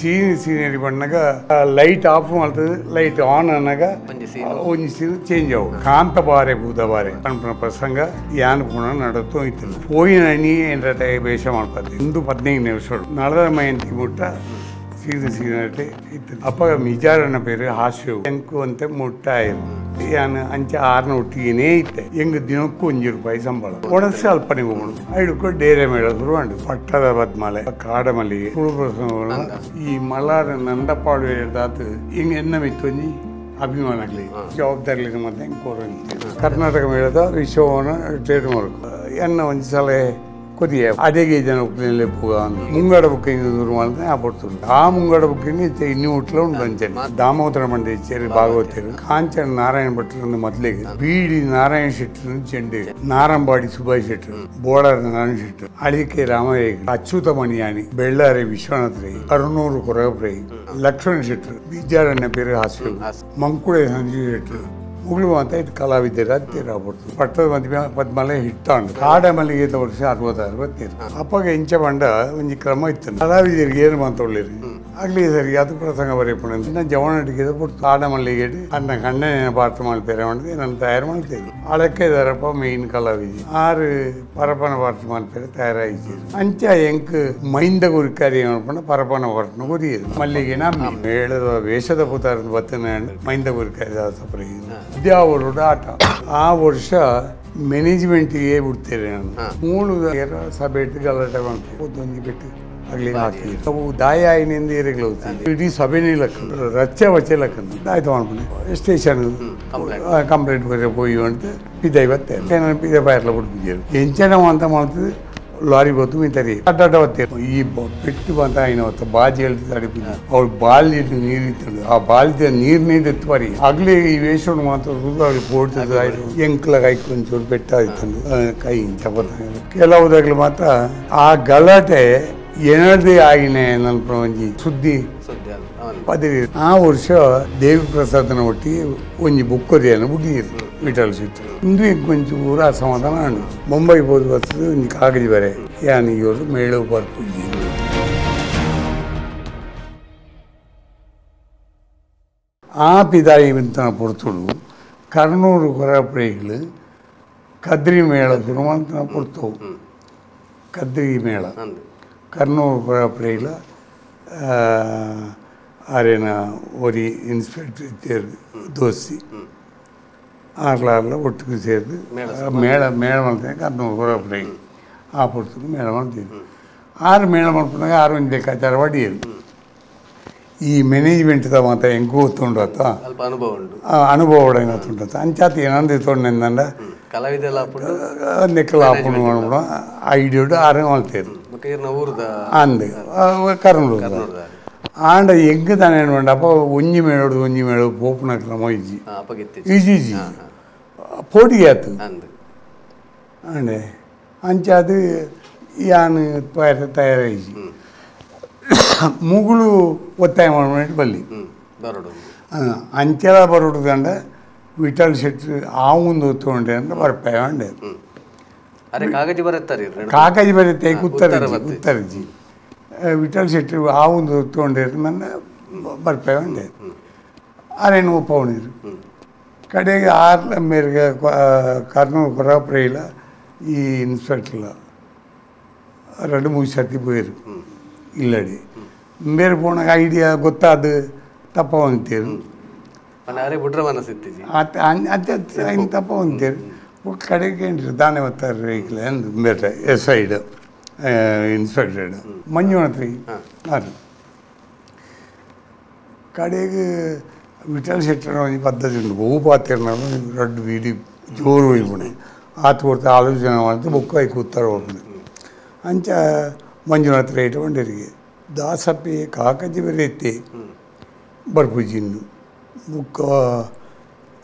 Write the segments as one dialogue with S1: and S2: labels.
S1: ಸೀನಿ scenery ಬಣ್ಣಾಗ light off ಮಾಡ್ತದೆ light on ಅನ್ನಾಗ
S2: ಒಂಜಿ.
S1: ಸೀನ್ ಚೇಂಜ್ ಆವು. ಕಾಂತ ಬಾರೆ ಭೂತ ಬಾರೆ. ಅನ್ಪನ ಪ್ರಸಂಗ ಯಾನ್ ಪುಣ ನಡತು ಇತ್ತು ಪೋಯಿನ ಎಂಟ ಬೇಷ ಮಾಡ್ತಾರೆ. ಇಂದು ಹದಿನೈದು ನಿಮಿಷ ನಳದ ಮಯಂತಿ ಮುಟ್ಟ ಸೀನಟೆ ಇತ್ತು. ಅಪ್ಪ ಮಿಜಾರನ ಪೇರು ಹಾಸ್ಯವು. ಎಂಕು ಅಂತ ಆಯ್ತು ಯಾನ್ ಅಂಚೆ ಆರ್ನ ಒಟ್ಟಿಗೆನೇ ಇತ್ತೆ. ಎಂಗ್ ದಿನಕ್ಕೂ ಒಂಜಿ ರೂಪಾಯಿ ಸಂಬಳ. ಒಣಸಿ ಅಲ್ಪನೆ ಹೋಗೋಣ. ಐಡುಕೊ ಡೇರೆ ಮೇಳದ್ರು ಅಂಡು ಪಟ್ಟದ ಬದ್ಮಲೆ ಕಾಡಮಲಿ ಈ ಮಲಾರ ನಂದಪಾಡು ಹೇಳ್ದಾತು ಹಿಂಗೆ ಎನ್ನ ಮಿತ್ತೊಂಜಿ ಅಭಿಮಾನಗಲಿ. ಜವಾಬ್ದಾರಿ ಮತ್ತೆ ಕೋರಂತೆ ಕರ್ನಾಟಕ ಮೇಳದ ವಿಶ್ವವನ ಟ್ರೇಡ್ ಮಾರ್ಕ್ ಎನ್ನ ಒಂದು ಸಲ ಕೊರಿಯ ಅದೆಗೆ ಜನ ಉಕ್ಲಿನಲ್ಲಿ ಪೋಗ ಮುಂಗಡ ಬುಕ್ಕಿಂಗ್ ದುರ್ಮಾನ ಆಪಡ್ತು ಆ ಮುಂಗಡ ಬುಕ್ಕಿಂಗ್ ಇತ್ತೆ ಇನ್ನೂ ಉಟ್ಲ ಉಂಡು ಅಂಚನೆ దామోదర మంది ఇచ్చారు భాగవతారు కాంచన నారాయణ భట్ల నుండి మొదలే బీడి నారాయణ శెట్టి నుంచి అండి నారంబాడి సుభాష్ శెట్టి బోడార నారాయణ శెట్టి అడికే రామయ్య అచ్యుతమణి అని బెళ్ళారి విశ్వనాథ్ రై కరుణూరు కొరగప్రై లక్ష్మణ్ శెట్టి బిజార్ అన్న పేరు హాస్యం. మంకుడే సంజీవ్ శెట్టి ಮುಗಳು ಅಂತ ಇದು ಕಲಾವಿದರು ಅಂತ ರಾಬಿಡ್ತು ಪಟ್ಟದ ಮಧ್ಯ ಪದ್ಮಲೆ ಹಿಟ್ಟಾಂಡು. ಕಾಡ ಮಲ್ಲಿಗೆ ತೋರಿಸಿ ಅರವತ್ತು ಅರವತ್ತೇರು ಅಪ್ಪಾಗ ಇಂಚ ಬಂಡ ಒಂದು ಕ್ರಮ ಇತ್ತು. ಕಲಾವಿದರಿಗೆ ಏನು ಮಾತಾಡಲಿರಿ ಆಗ್ಲಿ ಸರಿ ಅದು ಪ್ರಸಂಗ ಬರೆಯಪ್ಪಣ ನಾನು ಜವನಟಿಗೆ ಬಿಟ್ಟು ಕಾಡ ಮಲ್ಲಿಗೆ ಅನ್ನ ಕಣ್ಣನ ಪಾತ್ರ ಮಾಡ್ತಾರೆ ಮಾಡಿದೆ ನಾನು ತಯಾರು ಮಾಡ್ತೇವೆ ಅಳಕ್ಕೆ ದರಪ್ಪ ಮೇಯ್ನ್ ಕಲಾವಿದ ಆರು ಪರಪನ ಪಾತ್ರ ಮಾಡ್ತಾರೆ ತಯಾರಾಯಿತು ಅಂಚ ಎಂಕ್ ಮೈಂದ ಗುರಿಕಾರಿ ಮಾಡ್ಕೊಂಡು ಪರಪನ ಪಾತ್ರ ಗುರಿಯದು ಮಲ್ಲಿಗೆ ನಮ್ಮಿ ಮೇಳದ ವೇಷದ ಪುತಾರದ ಬತ್ತನ ಮೈಂದ ಗುರಿಕಾರಿ ದಾಸಪುರ ವಿದ್ಯಾವರುಡ ಆಟ ಆ ವರ್ಷ ಮ್ಯಾನೇಜ್ಮೆಂಟ್ಗೆ ಬಿಡ್ತೇನೆ अगली रात की तो वो दाएं आई नींद ये रिगल होती ದಾಯ पीटी सभी नहीं लग रच्चे बच्चे ಕಂಪ್ಲೇಂಟ್. ಬರೀ ಹೋಗಿ ಅಂತ ಪಿದ್ದೆ ಇವತ್ತೆ ನಾನು ಪಿದ್ದೆ ಬಾಯರ್ಲ ಬಿಟ್ಬಿದ್ದೀರು ಎಂಚನ ಅಂತ ಮಾಡ್ತಿದ್ದೆ. ಲಾರಿ ಬತ್ತು ಇಂಥರಿ ಅಡ್ಡಾಡ ಹೊತ್ತೆ ಈ ಪೆಟ್ಟು ಬಂತ ಏನು ಹೊತ್ತ ಬಾಜಿ ಹೇಳ್ತಿದ್ದ ಅಡಿಪಿ ಅವ್ಳು ಬಾಲ್ಯ ನೀರು ಇತ್ತು ಆ ಬಾಲ್ಯದ ನೀರಿನಿಂದ ಎತ್ತುವರಿ ಆಗ್ಲಿ ಈ ವೇಷವನ್ನು ಮಾತ್ರ ರುದ್ರಾಗ್ಲಿ ಪೋಡ್ತಿದ್ದು ಆಯ್ತು. ಎಂಕ್ಲಾಗ ಆಯ್ತು ಒಂಚೂರು ಬೆಟ್ಟ ಆಯ್ತು ಕೈ ಇಂಥ ಬರ್ತಾರೆ ಕೆಲವುದಾಗ್ಲಿ ಮಾತ್ರ ಆ ಗಲಾಟೆ ಏನದೇ ಆಗಿನೇ ನನ್ನ ಒಂಜಿ ಸುದ್ದಿ. ಪದವಿ. ಆ ವರ್ಷ ದೇವಿ ಪ್ರಸಾದನ ಒಟ್ಟಿಗೆ ಒಂಜಿ ಬುಕ್ಕೊರಿಯನ್ನು ಬುಡ್ಡಿರು ವಿಟಲ್ ಸಿಟ್ಟು ಇಂದು ಕೊಂಚೂರು ಅಸಮಾಧಾನ ಅಂಡು ಮುಂಬೈ ಹೋದ ಬರ್ತದೆ ಒಂಜಿ ಕಾಗಜಿ ಬೇರೆ. ಯಾನಿ ಇವರು ಮೇಳು ಬರ್ಪುಜಿ ಆ ಪಿದಾಯಿ ವಿಂತನ ಪೊರ್ತುಡು ಕರ್ನೂರು ಕೊರಪ್ರೇಗಳು ಕದ್ರಿ ಮೇಳ ಗುರುಮಂತನ ಪೊರ್ತವು. ಕದ್ರಿ ಮೇಳ.
S2: ಅಂದು
S1: ಕರ್ನೂಲು ಕೊರಪ್ರೇಲ ಆರೇನ ಒರಿ ಇನ್ಸ್ಪೆಕ್ಟರ್ ಸೇರಿದು ದೋಸ್ತಿ ಆರ್ಲಾರ್ಲ ಒಟ್ಟಿಗೆ ಸೇರಿದು ಮೇಳ ಮೇಳ ಮಾಡ್ತೇನೆ ಕರ್ನೂಲು ಕೊರಪ್ರೈ ಆ ಪುಸ್ತಕ ಮೇಳ ಮಾಡ್ತೀವಿ ಆರು ಮೇಳ ಮಾಡ್ಕೊಂಡಾಗ ಆರು ಒಂದು ಲೆಕ್ಕಾಚಾರ ಹೊಡಿಯೋದು ಈ ಮ್ಯಾನೇಜ್ಮೆಂಟ್ದ ಮಾತ ಹೆಂಗೆ ಗೊತ್ತುಂಡತ್ತ
S2: ಅಲ್ಪ ಅನುಭವ ಉಂಟು
S1: ಅನುಭವ ಒಳಗೆ ಗೊತ್ತುಂಡತ್ತ ಅಂಚಾತ ಏನಂದು ತೊಗೊಂಡೆಂದ
S2: ಕಲಾವಿದೆಲ್ಲ ಹಾಕೊಂಡು
S1: ನೆಕ್ಕಲ ಹಾಕೊಂಡು ಮಾಡ್ಬಿಡ ಐಡಿಯೋಡು ಆರು ಮಾಡ್ತೇವೆ ಆಂಡ ಎಂಗ್ ತಾನೇ ಅಪ್ಪ ಒಂಜಿ ಮೇಳೋಡು ಒಂಜಿ ಮೇಳು ಪೋಪುನ ಕ್ರಮ ಇಜ್ಜಿ
S2: ಅಪ್ಪಗಿತ್ತಿ
S1: ಈಜಿ ಈಜಿ. ಪೋಟಿಗೆ ಆತು.
S2: ಅಂದು.
S1: ಅಂಡೆ ಅಂಚಾದು ಯಾನ್ ತಯಾರ ತಯಾರಾಯಿಸಿ ಮುಗುಳು ಒತ್ತಾಯ ಮಾಡ್ಬಿಟ್ಟು ಬಲ್ಲಿ.
S2: ಹ್ಮ್ ಬರೋಡು.
S1: ಆ, ಅಂಚೆಲ ಬರೋಡು ಕಂಡ ವಿಠಲ್ ಶೆಟ್ಟಿ ಆ ಒಂದು ಹೊತ್ತುಕೊಂಡೆ ಅಂತ ಬರ್ಪಾಯ ಅಂಡೆ
S2: ಅರೆ ಕಾಗಜಿ ಬರುತ್ತಾರೆ
S1: ಕಾಗಜಿ ಬರುತ್ತೆ
S2: ಕುತ್ತರಜಿ
S1: ಉತ್ತರಜಿ ವಿಠಲ್ ಶೆಟ್ಟಿ ಆ ಒಂದು ತೊಗೊಂಡಿರು ನನ್ನ ಬರ್ಪೆ ಒಂಡೆ ಆರೇನು
S2: ಪೌಣಿರು
S1: ಕಡೆಗೆ ಆರ್ಲ ಮೇರೆಗೆ ಕರ್ನೂಲ್ ಕೊರಾಪುರೆಯಿಲ್ಲ ಈ ಇನ್ಸ್ಪೆಕ್ಟರ್ಲ ರೆಂಡು ಮೂರು ಸರ್ತಿ போயிரு ಇಲ್ಲಡಿ. ಮೇರೆ ಪೋಣಾಗ ಐಡಿಯಾ ಗೊತ್ತಾದ ತಪ್ಪ
S2: ಅಂತೀರು. ಅರೆ ಬುಡ್ರ ಮನಸ್ಸಿತ್ತೀಜಿ
S1: ಅತ್ತೆ ತಪ್ಪ ಅಂತೀರು. ಕಡೆಗೇನು ದಾನೆ ಓದ್ತಾರೆ ಈಗಲೇ ಅಂದು ಬೇಟ ಎಸ್ ಐಡು ಇನ್ಸ್ಪೆಕ್ಟೆಡ್ ಮಂಜುನಾಥ್ರಿ ಅದು ಕಡೆಗೆ ವಿಠಲ್ ಶೆಟ್ಟರ್ ಒಂದು ಪದ್ಧತಿ ಉಂಟು. ಹೂ ಪಾತಿರ್ನಾಳು ರೊಡ್ಡ ಬೀಡಿ ಜೋರು ಹೋಯ್ಬಿಣೆ ಆತು ಕೊಡ್ತ ಆಲೋಚನೆ ಮಾಡ್ತು ಬೊಕ್ಕಾಯಿ ಕೂತಾರ ಹೋಗ್ಬಿಣೆ ಅಂಚ ಮಂಜುನಾಥ್ ರೇಟ್ ಒಂಡರಿಗೆ ದಾಸಪ್ಪಿ ಕಾಕಜಿ ಬರೀತಿ ಬರ್ಪುಜಿನ್ನು ಬುಕ್ಕ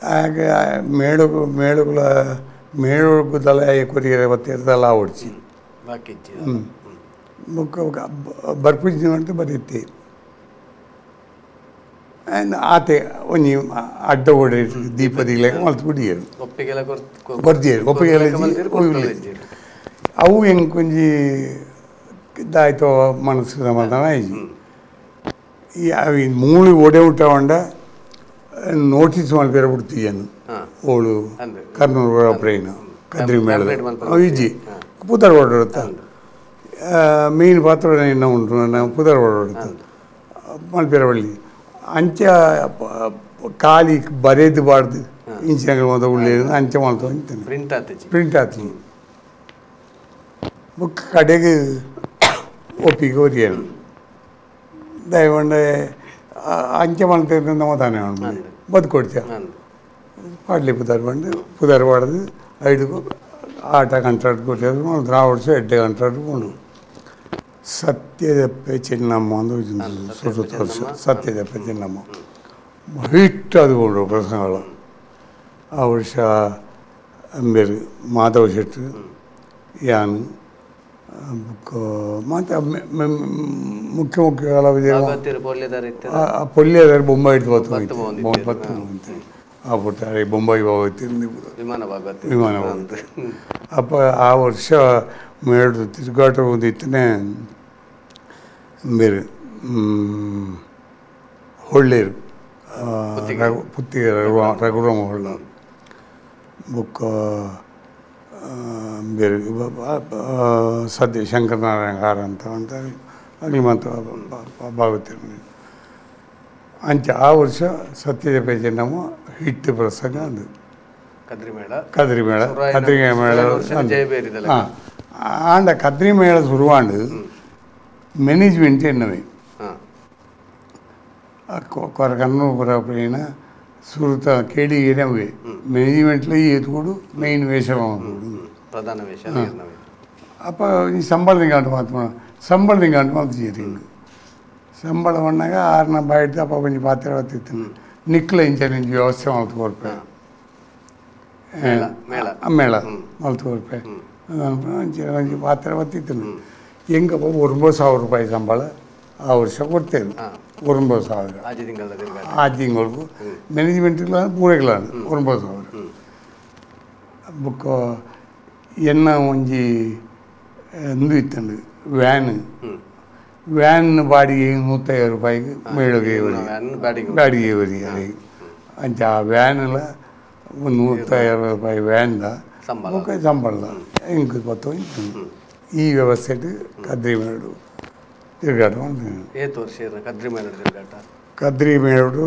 S1: ಹಾಗೆ ಮೇಳುಗು ಮೇಳುಗಳ ಮೇಳುಗುದಲ್ಲ ತಲ ಕೊರಿಯರೆ ಬತ್ತಿರ್ತಲ್ಲ ಓಡಿಸಿ
S2: ಹ್ಞೂ
S1: ಬುಕ್ಕ ಬರ್ಪುಜಿನ ಅಂತ ಬರೀತಿ. ಆತೆ ಒಂಜಿ ಅಡ್ಡ ಓಡಿ ದೀಪದಿಲೆ ಮಲ್ತು ಬಿಡಿಯರು
S2: ಒಪ್ಪಿಗೆಲ್ಲ ಕೊರ್ತ್
S1: ಬರ್ದಿಯರು ಒಪ್ಪಿಗೆ ಅವು ಹೆಂಗೆ ಕೊಂಜಿ ಇದಾಯ್ತು ಮನಸ್ಸು ಸಮಾಧಾನ ಆಯ್ತು ಈ ಮೂಳು ಒಡೆ ಊಟವಂಡ ನೋಟಿಸ್ ಮಲ್ಪೇರ ಬಿಡ್ತೀಯನು
S2: ಹಾ.
S1: ಓಳು
S2: ಅಂದೆ
S1: ಕರ್ನೂರು ಪ್ರೈನ್ ಕದ್ರಿ ಮೇಳ
S2: ಕಂಪ್ಲೇಂಟ್ ಮಲ್ಪೆರ
S1: ಅವು ಇಜ್ಜಿ ಪುದರ್ ಓಡಾಡುತ್ತ ಮೀನು ಪಾತ್ರ ಇನ್ನ ಉಂಟು ನಾವು ಪುದರ್ ಓಡಾಡುತ್ತ ಮಲ್ಪೇರ ಬಳ್ಳಿ ಅಂಚ ಖಾಲಿ ಕಾಲಿ ಬರೆದು ಬಾರ್ದು ಇಂಚಿನಗಳು ಮೊದಲು ಉಳ್ಳಿ ಅಂಚ ಮಾಡ್ತಾ ಅಂತಾನೆ.
S2: ಪ್ರಿಂಟ್ ಆತಿಜಿ.
S1: ಪ್ರಿಂಟ್ ಆತೀನಿ ಬುಕ್ ಕಡೆಗೆ ಒಪ್ಪಿಗೆ ಒರಿಯನು ದಯವಂಡೆ ಅಂಚೆ ಮಾಡ್ತಿದ್ದ ನಮ್ಮ ತಾನೇ ಉಂಟು ಬದುಕೊಡ್ತೀಯ
S2: ಅಂದೆ
S1: ಪಾಡ್ಲಿ ಪುದಾರ್ ಬಂದು ಪುದಾರ್ ಪಾಡ್ದು ಐದು ಆಟ ಕಾಂಟ್ರಾಕ್ಟ್ ಕೊಟ್ಟಿದ್ದು ಒಂದು ಆ ವರ್ಷ ಎಡ್ಡೆ ಕಾಂಟ್ರಾಕ್ಟ್ ಕೊಂಡು ಸತ್ಯದಪ್ಪೆ ಚಿನ್ನಮ್ಮ ಅಂತ ಸುಟ್ಟು ವರ್ಷ ಸತ್ಯದಪ್ಪೆ ಚಿನ್ನಮ್ಮ ಹಿಟ್ಟು ಅದು ಕೊಂಡು ಪ್ರಸಂಗಗಳು ಆ ವರ್ಷ ಅಂಬೇರು ಮಾಧವ ಶೆಟ್ಟಿ ಯಾನು ಬುಕ್ ಮತ್ತು ಮುಖ್ಯ ಮುಖ್ಯ ಕಲಾವಿದರು ಪೊಲ್ಲೆದಾರೆ ಬೊಂಬೈ ಇಟ್ಟು ಬತ್ತು
S2: ಬತ್ತು ಹೋಗಿತ್ತು.
S1: ಬೊಂಬೈ ಬತ್ತು ಹೋಗಿತ್ತು. ಆ ಪುಟ್ಟಾರೆ
S2: ವಿಮಾನ ಭಾಗವತಿ.
S1: ವಿಮಾನ ಹೋಗುತ್ತೆ ಅಪ್ಪ ಆ ವರ್ಷ ಎರಡು ತಿರುಗಾಟ ಓದಿತ್ತನೇ ಬೇರೆ ಹೊಳ್ಳೇರು ಪುತ್ತಿಗೆ ರಘು ರಘುರಾಮ ಹೊಳ್ಳ ಬುಕ್ಕ ಬೇರೆ ಸದ್ಯ ಶಂಕರನಾರಾಯಣ ಹಾರ ಅಂತ ಅಂತ ಹನುಮಂತ ಭಾಗವತಿರ್ನಿ ಅಂಚೆ ಆ ವರ್ಷ ಸತ್ಯದ ಪೇಜೆ ನಮ್ಮ ಹಿಟ್ಟು ಪ್ರಸಂಗ ಅಂದು
S2: ಕದ್ರಿ ಮೇಳ
S1: ಕದ್ರಿ ಮೇಳ ಕದ್ರಿ ಮೇಳ ಹಾಂ ಆಂಡ ಕದ್ರಿ ಮೇಳ ಶುರುವಾಂಡು மேனேஜ்மெண்ட்டு
S2: என்னவே
S1: கொரக்கன்னு புறப்படின்னா సుహృత కేడి ఈరవే మేనేజ్మెంట్లో ఏతుకోడు మెయిన్
S2: వేషమాడు ప్రధాన వేషం
S1: அப்போ சம்பளம் காட்டு மாற்றணும் சம்பளம் காட்டு மாற்றி சரிங்க சம்பளம் பண்ணாங்க ஆறு நான் போயிட்டு அப்போ கொஞ்சம் பத்து ரூபா தித்துனேன் நிக்கில் இன்சூரன்ஸ் விவசாயம் வளர்த்து கொடுப்பேன்
S2: மேலே வளர்த்து
S1: கொடுப்பேன் கொஞ்சம் பத்து ரூபா தித்துனேன் எங்கே போக ஒரு ஒன்பது சாவிர ரூபாய் சம்பளம் ஆ வருஷம்
S2: கொடுத்தேன்
S1: ഒരൊമ്പത് ಸಾವಿರ ಆರು ತಿಂಗಳಿಗೆ ಮ್ಯಾನೇಜ್ಮೆಂಟ್ಗೆ ಪೂರೈಕಲಾನು ಒಂಬತ್ತು ಸಾವಿರ ಬೊಕ್ಕ ಎನ್ನ ಒಂಜಿ ಇಂದು ಇತ್ತಂಡು ವ್ಯಾನ್ ವ್ಯಾನ್ ಬಾಡಿಗೆ ನೂತ್ತೈವತ್ತು ರೂಪಾಯಿಗೆ ಮೇಳಗೆ ಬಾಡಿಗೆ ವರಿ ಅಲ್ಲಿ ಅಂಚ ಆ ವ್ಯಾನಿಲ್ಲ ಒಂದು ನೂತ್ತೈವತ್ತು ರೂಪಾಯಿ ವ್ಯಾನ್
S2: ದ
S1: ಸಂಬಳ ಸಂಬಳ ಹಿಂಗೆ ಗೊತ್ತು ಈ ವ್ಯವಸ್ಥೆಟ್ಟು ಕದ್ರಿ ಮೇಡು ತಿರುಗಾಟ
S2: ಏತ್ ವರ್ಷ ಕದ್ರಿ ಮೇಳ ತಿರುಗಾಟ
S1: ಕದ್ರಿ ಮೇಡು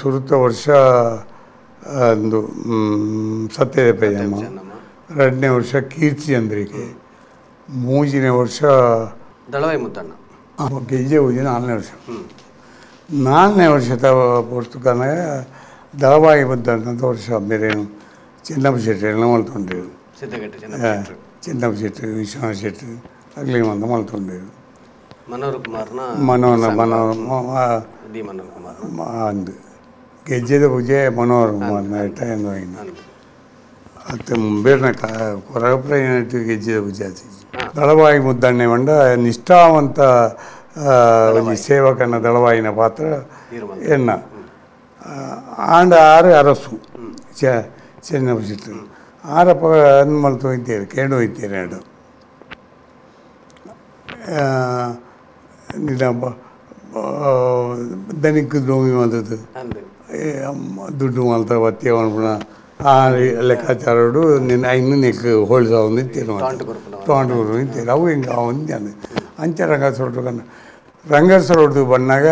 S1: ಸುರುತ್ತ ವರ್ಷ ಒಂದು ಸತ್ಯದ ಪೇಜಮ್ಮ ಎರಡನೇ ವರ್ಷ ಕೀರ್ತಿ ಚಂದ್ರಿಕೆ. ಮೂಜಿನೇ ವರ್ಷ
S2: ದಳವಾಯಿ ಮುದ್ದಣ್ಣ
S1: ಗೆಜ್ಜೆ ಊಜಿ ನಾಲ್ಕನೇ ವರ್ಷ.
S2: ನಾಲ್ನೇ
S1: ವರ್ಷ ವರ್ಷದ ಪುಸ್ತಕನಾಗ ದಳವಾಯಿ ಮುದ್ದಣ್ಣ ವರ್ಷ ಬೇರೇನು ಚಿನ್ನಪ್ಪ ಶೆಟ್ಟಿ ಎಲ್ಲ
S2: ಚೆನ್ನ
S1: ಚಿನ್ನಪ್ಪ ಶೆಟ್ಟಿ ವಿಶ್ವನಾಥ ಶೆಟ್ಟಿ ಅಗ್ಲಿ ಮಂದ ಮಲ್ತೊಂಡೇವು
S2: ಮನೋಹರ್ ಕುಮಾರ್ನ
S1: ಮನೋಹರ ಮನೋಹರ
S2: ಡಿ ಮನೋಹರ್ ಕುಮಾರ್
S1: ಅಂದು ಗೆಜ್ಜೆದ ಪೂಜೆ ಮನೋಹರ ನಟ ಎಂದು ಹೋಯ್ನ
S2: ಅಂದ್
S1: ಅತ್ತೆ ಬೇರೆ ಕೊರಗಪ್ರ ಏನಿಟ್ಟು ಗೆಜ್ಜೆದ ಪೂಜೆ ಆತಿ ದಳವಾಯಿ ಮುದ್ದಣ್ಣೆ ಮಂಡ ನಿಷ್ಠಾವಂತ ಆ, ಒಂಜಿ ಸೇವಕನ ದಳವಾಯಿನ ಪಾತ್ರ
S2: ನೀರು
S1: ಎನ್ನ ಆ, ಆಂಡ ಆರು ಅರಸು ಚ ಚೆನ್ನಪಸಿಟ್ಟು ಆರಪ್ಪ ಅನ್ಮಲ್ತು ಹೋಯ್ತೇವೆ ಕೇಂಡು ಹೋಯ್ತೇವೆ ಎರಡು ನಿನ್ನ ಬ- ಬ- ದನಿಕ್ ನೋವಿ ಮಾಡ್ತದೆ
S2: ಅಂದ್
S1: ಏ ಅಮ್ಮ ದುಡ್ಡು ಮಾಡ್ತಾ ಬತ್ತಿ ಅವನ ಆ ಲೆಕ್ಕಾಚಾರಡು ನಿನ್ನ ಇನ್ನು ನೆಕ್ ಹೋಳ್ಸ ನಿಂತೇನು
S2: ಟಾಂಟು ಕೊರ್ಪುನ
S1: ತೊಗೊಂಡು ನಿಂತೇನು ಅವು ಹಿಂಗೆ ಅವನು ಅಂದೆ ಅಂಚೆ ರಂಗಸರೊಟ್ಟು ಕನ್ನ ರಂಗಸರೊಡ್ದು ಬಂದಾಗ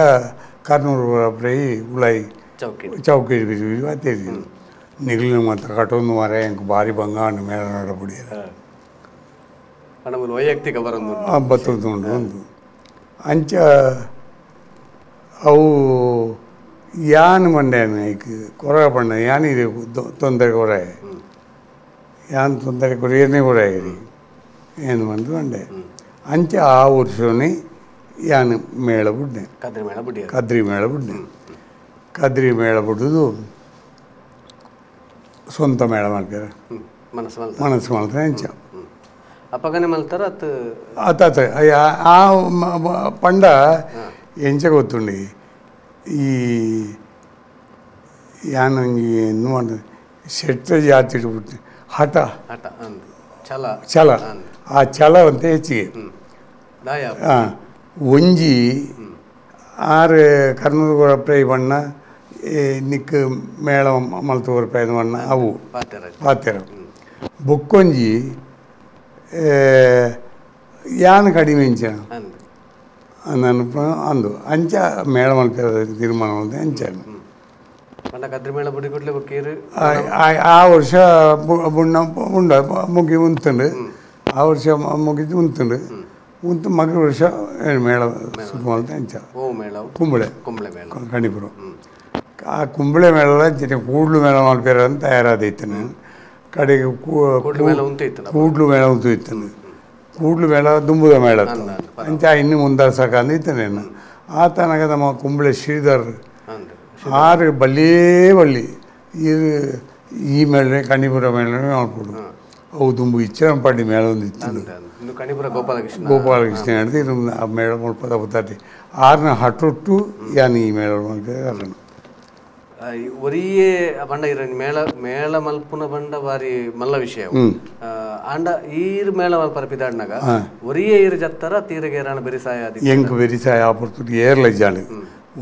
S1: ಕರ್ನೂರು ಪ್ರೈ ಉಳಾಯಿ
S2: ಚೌಕಿ
S1: ಚೌಕಿ ಬಿದ್ದು ಅತ್ತೇರಿ ನಿಗ್ಲಿನ ಮತ್ತು ಕಟೊಂದು ಮರ ಹೆಂಗೆ ಭಾರಿ ಬಂಗಾಣ ಮೇಳ ನಡಪುಡಿಯರ
S2: ವೈಯಕ್ತಿಕ ಬರೊಂದು
S1: ಬತ್ತೊಂದು ಒಂದು. ಅಂಚ ಅವು ಯಾನ್ ಮಂಡ್ಯಾನ ಐಕ್ ಕೊರ ಪಂಡ ಯಾನಿದೆ ತೊಂದರೆ ಕೊರ ಯಾನ್ ತೊಂದರೆ ಕೊರ ಏನೇ ಕೊರ ಇರಿ ಏನು ಬಂದು ಮಂಡೆ. ಅಂಚೆ ಆ ವರ್ಷನೇ ಯಾನ್ ಮೇಳ ಬಿಡ್ಡೆ
S2: ಕದ್ರಿ ಮೇಳ ಬುಡಿಯ
S1: ಕದ್ರಿ ಮೇಳ ಬಿಡ್ಡೆ ಕದ್ರಿ ಮೇಳ ಬಿಡುದು ಸ್ವಂತ ಮೇಳ ಮಾಡ್ತಾರೆ.
S2: ಮನಸ್ಸು
S1: ಮಾಡ್ತಾರೆ ಅಂಚ.
S2: ಅಪ್ಪಗನೆ ಮಲ್ತಾರ ಅತ್
S1: ಆತಾತ ಆ ಪಂಡ ಎಂಚ ಗೊತ್ತುಂಡಿ? ಈ ಯಾನಂಗಿ ಏನು ಮಾಡ ಶೆಟ್ಟ ಜಾತಿ ಬಿಟ್ಟು ಹಠ.
S2: ಅಂದ್. ಛಲ.
S1: ಛಲ. ಆ ಛಲ ಅಂತ ಹೆಚ್ಚಿಗೆ.
S2: ಹ್ಮ್.
S1: ಆ, ಒಂಜಿ ಆರು ಕರ್ಮದ ಪ್ರೈ ಬಣ್ಣ ಈ ನಿಕ್ ಮೇಳ ಮಲ್ತೂರು ಪ್ರಯತ್ನ ಬಣ್ಣ ಅವು.
S2: ಪಾತ್ಯರ.
S1: ಪಾತ್ಯರ ಬೊಕ್ಕೊಂಜಿ ಏ, ಯಾನ್ ಕಡಿಮೆ ಇಂಚಿನ
S2: ಅಂದ್
S1: ನಾನು ಅಂದು ಅಂಚ ಮೇಳ ಮಲ್ಪೆರ ತೀರ್ಮಾನ ಒಂದು ಅಂಚಾನು
S2: ಪಂಡ ಕದ್ರಿ ಮೇಳ ಬುಡಿ ಕೊಡ್ಲೆ ಬೊಕ್ಕೀರು
S1: ಆ- ಆ- ಆ ವರ್ಷ ಬು- ಬುಣ್ಣ ಉಂಡ ಮುಗಿ ಉಂತುಂಡು ಆ ವರ್ಷ ಮ- ಮುಗಿದು ಉಂತುಂಡು ಉಂತು ಮಗ ವರ್ಷ ಏನ್ ಮೇಳ ಶುರು ಮಾಡ್ದ ಅಂಚ
S2: ಓ ಮೇಳವು
S1: ಕುಂಬಳೆ
S2: ಕುಂಬಳೆ ಮೇಳ
S1: ಕಣಿಪುರ ಆ ಕುಂಬಳೆ ಮೇಳ ಚಿನ್ನ ಕೂಡ್ಲು ಮೇಳ ಮಾಡ್ಪೇರ ಅಂತ ತಯಾರಾದೈತನು ಕಡೆಗೆ
S2: ಕೂಡ್ಲು ಮೇಳ ಉಂತು ಇತ್ತು
S1: ಕೂಡ್ಲು ಮೇಳ ಉಂತು ಇತ್ತನು ಕೂಡ್ಲು ಮೇಳ ದುಂಬುದ ಮೇಳ
S2: ಅಂತ
S1: ಅಂಚ ಇನ್ನು ಮುಂದಾಡ್ಸಕ ಅಂದ ಇತ್ತನೇನು ಆ ತನಕ ನಮ್ಮ ಕುಂಬಳೆ ಶ್ರೀಧರ್ ಆರು ಬಲ್ಲೇ ಬಳ್ಳಿ. ಇದು ಈ ಮೇಳ ಕಣಿಪುರ ಮೇಳ ಮಾಡ್ಕೊಡು ಅವು ದುಂಬು ಇಚ್ಚರಂಪಾಡಿ ಮೇಳ ಒಂದು ಇತ್ತು.
S2: ಕಣಿಪುರ ಗೋಪಾಲಕೃಷ್ಣ.
S1: ಗೋಪಾಲಕೃಷ್ಣ ಇದು ಆ ಮೇಳ ಮುಳ್ಪದ ಬತ್ತಾಟಿ ಆರನ ಹಟ್ಟೊಟ್ಟು ಯಾನು ಈ ಮೇಳ ಮಾಡ್ಬೇಕು
S2: ಆ, ಒರಿಯೇ ಬಂಡ ಇರ ಮೇಳ ಮೇಳ ಮಲ್ಪುನ ಬಂಡ ಬಾರಿ ಮಲ್ಲ ವಿಷಯ. ಆ, ಆಂಡ ಈರ್ ಮೇಳ ಮಲ್ಪರ ಪಿದಾಡ್ನಾಗ
S1: ಹಾ.
S2: ಒರಿಯೇ ಇರು ಜತ್ತರ ತೀರಗೇರಾಣ ಬೆರಿಸಾಯ ಅದಿ
S1: ಎಂಕ್ ಬೆರಿಸಾಯ ಆಪುರ್ತು ಏರ್ ಜಾಡು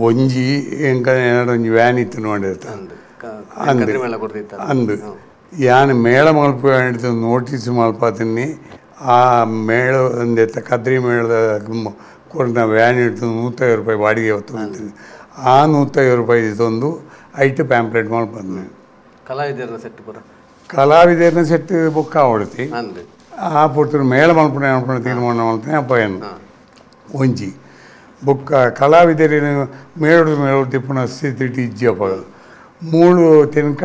S1: ಒಂಜಿ ಎಂಕ ಏನಾಡು ಒಂಜಿ ವ್ಯಾನ್ ಇತ್ತು ನೋಡಿರ್ತ.
S2: ಅಂದ್ ಕ- ಕದ್ರಿ ಮೇಳ ಕೊಡ್ತಿತ್ತ
S1: ಅಂದು. ಯಾನ್ ಮೇಳ ಮಲ್ಪ ಹಿಡಿದು ನೋಟಿಸ್ ಮಲ್ಪಾತೀನಿ ಆ ಮೇಳ ಒಂದೆತ್ತ ಕದ್ರಿ ಮೇಳದ ಕೊಡ್ನ ವ್ಯಾನ್ ಇಡ್ತು ನೂತೈವತ್ತು ರೂಪಾಯಿ ಬಾಡಿಗೆ ಹೊತ್ತು ಆ ನೂತೈವತ್ತು ರೂಪಾಯಿ ತಂದು ಐಟ್ ಪ್ಯಾಂಪ್ಲೆಟ್ ಮಲ್ಪದ್ನೆ
S2: ಕಲಾವಿದರನ್ನ ಸೆಟ್ ಪುರ?
S1: ಕಲಾವಿದರನ್ನ ಸೆಟ್ ಬುಕ್ ಆವಡ್ತಿ
S2: ಅಂದ್
S1: ಆ ಪುರ್ತರು ಮೇಳ ಮಲ್ಪಣೆ ಮಲ್ಪಣೆ ತೀರ್ಮಾನ ಮಾಡ್ತೀನಿ ಅಪ್ಪಯ್ಯನು ಒಂಜಿ. ಬೊಕ್ಕ ಕಲಾವಿದರಿನ ಮೇಳದ ಮೇಳ ತಿಪ್ಪುನ ಸ್ಥಿತಿ ಇಜ್ಜಪ್ಪ ಮೂಳು ತೆನಕ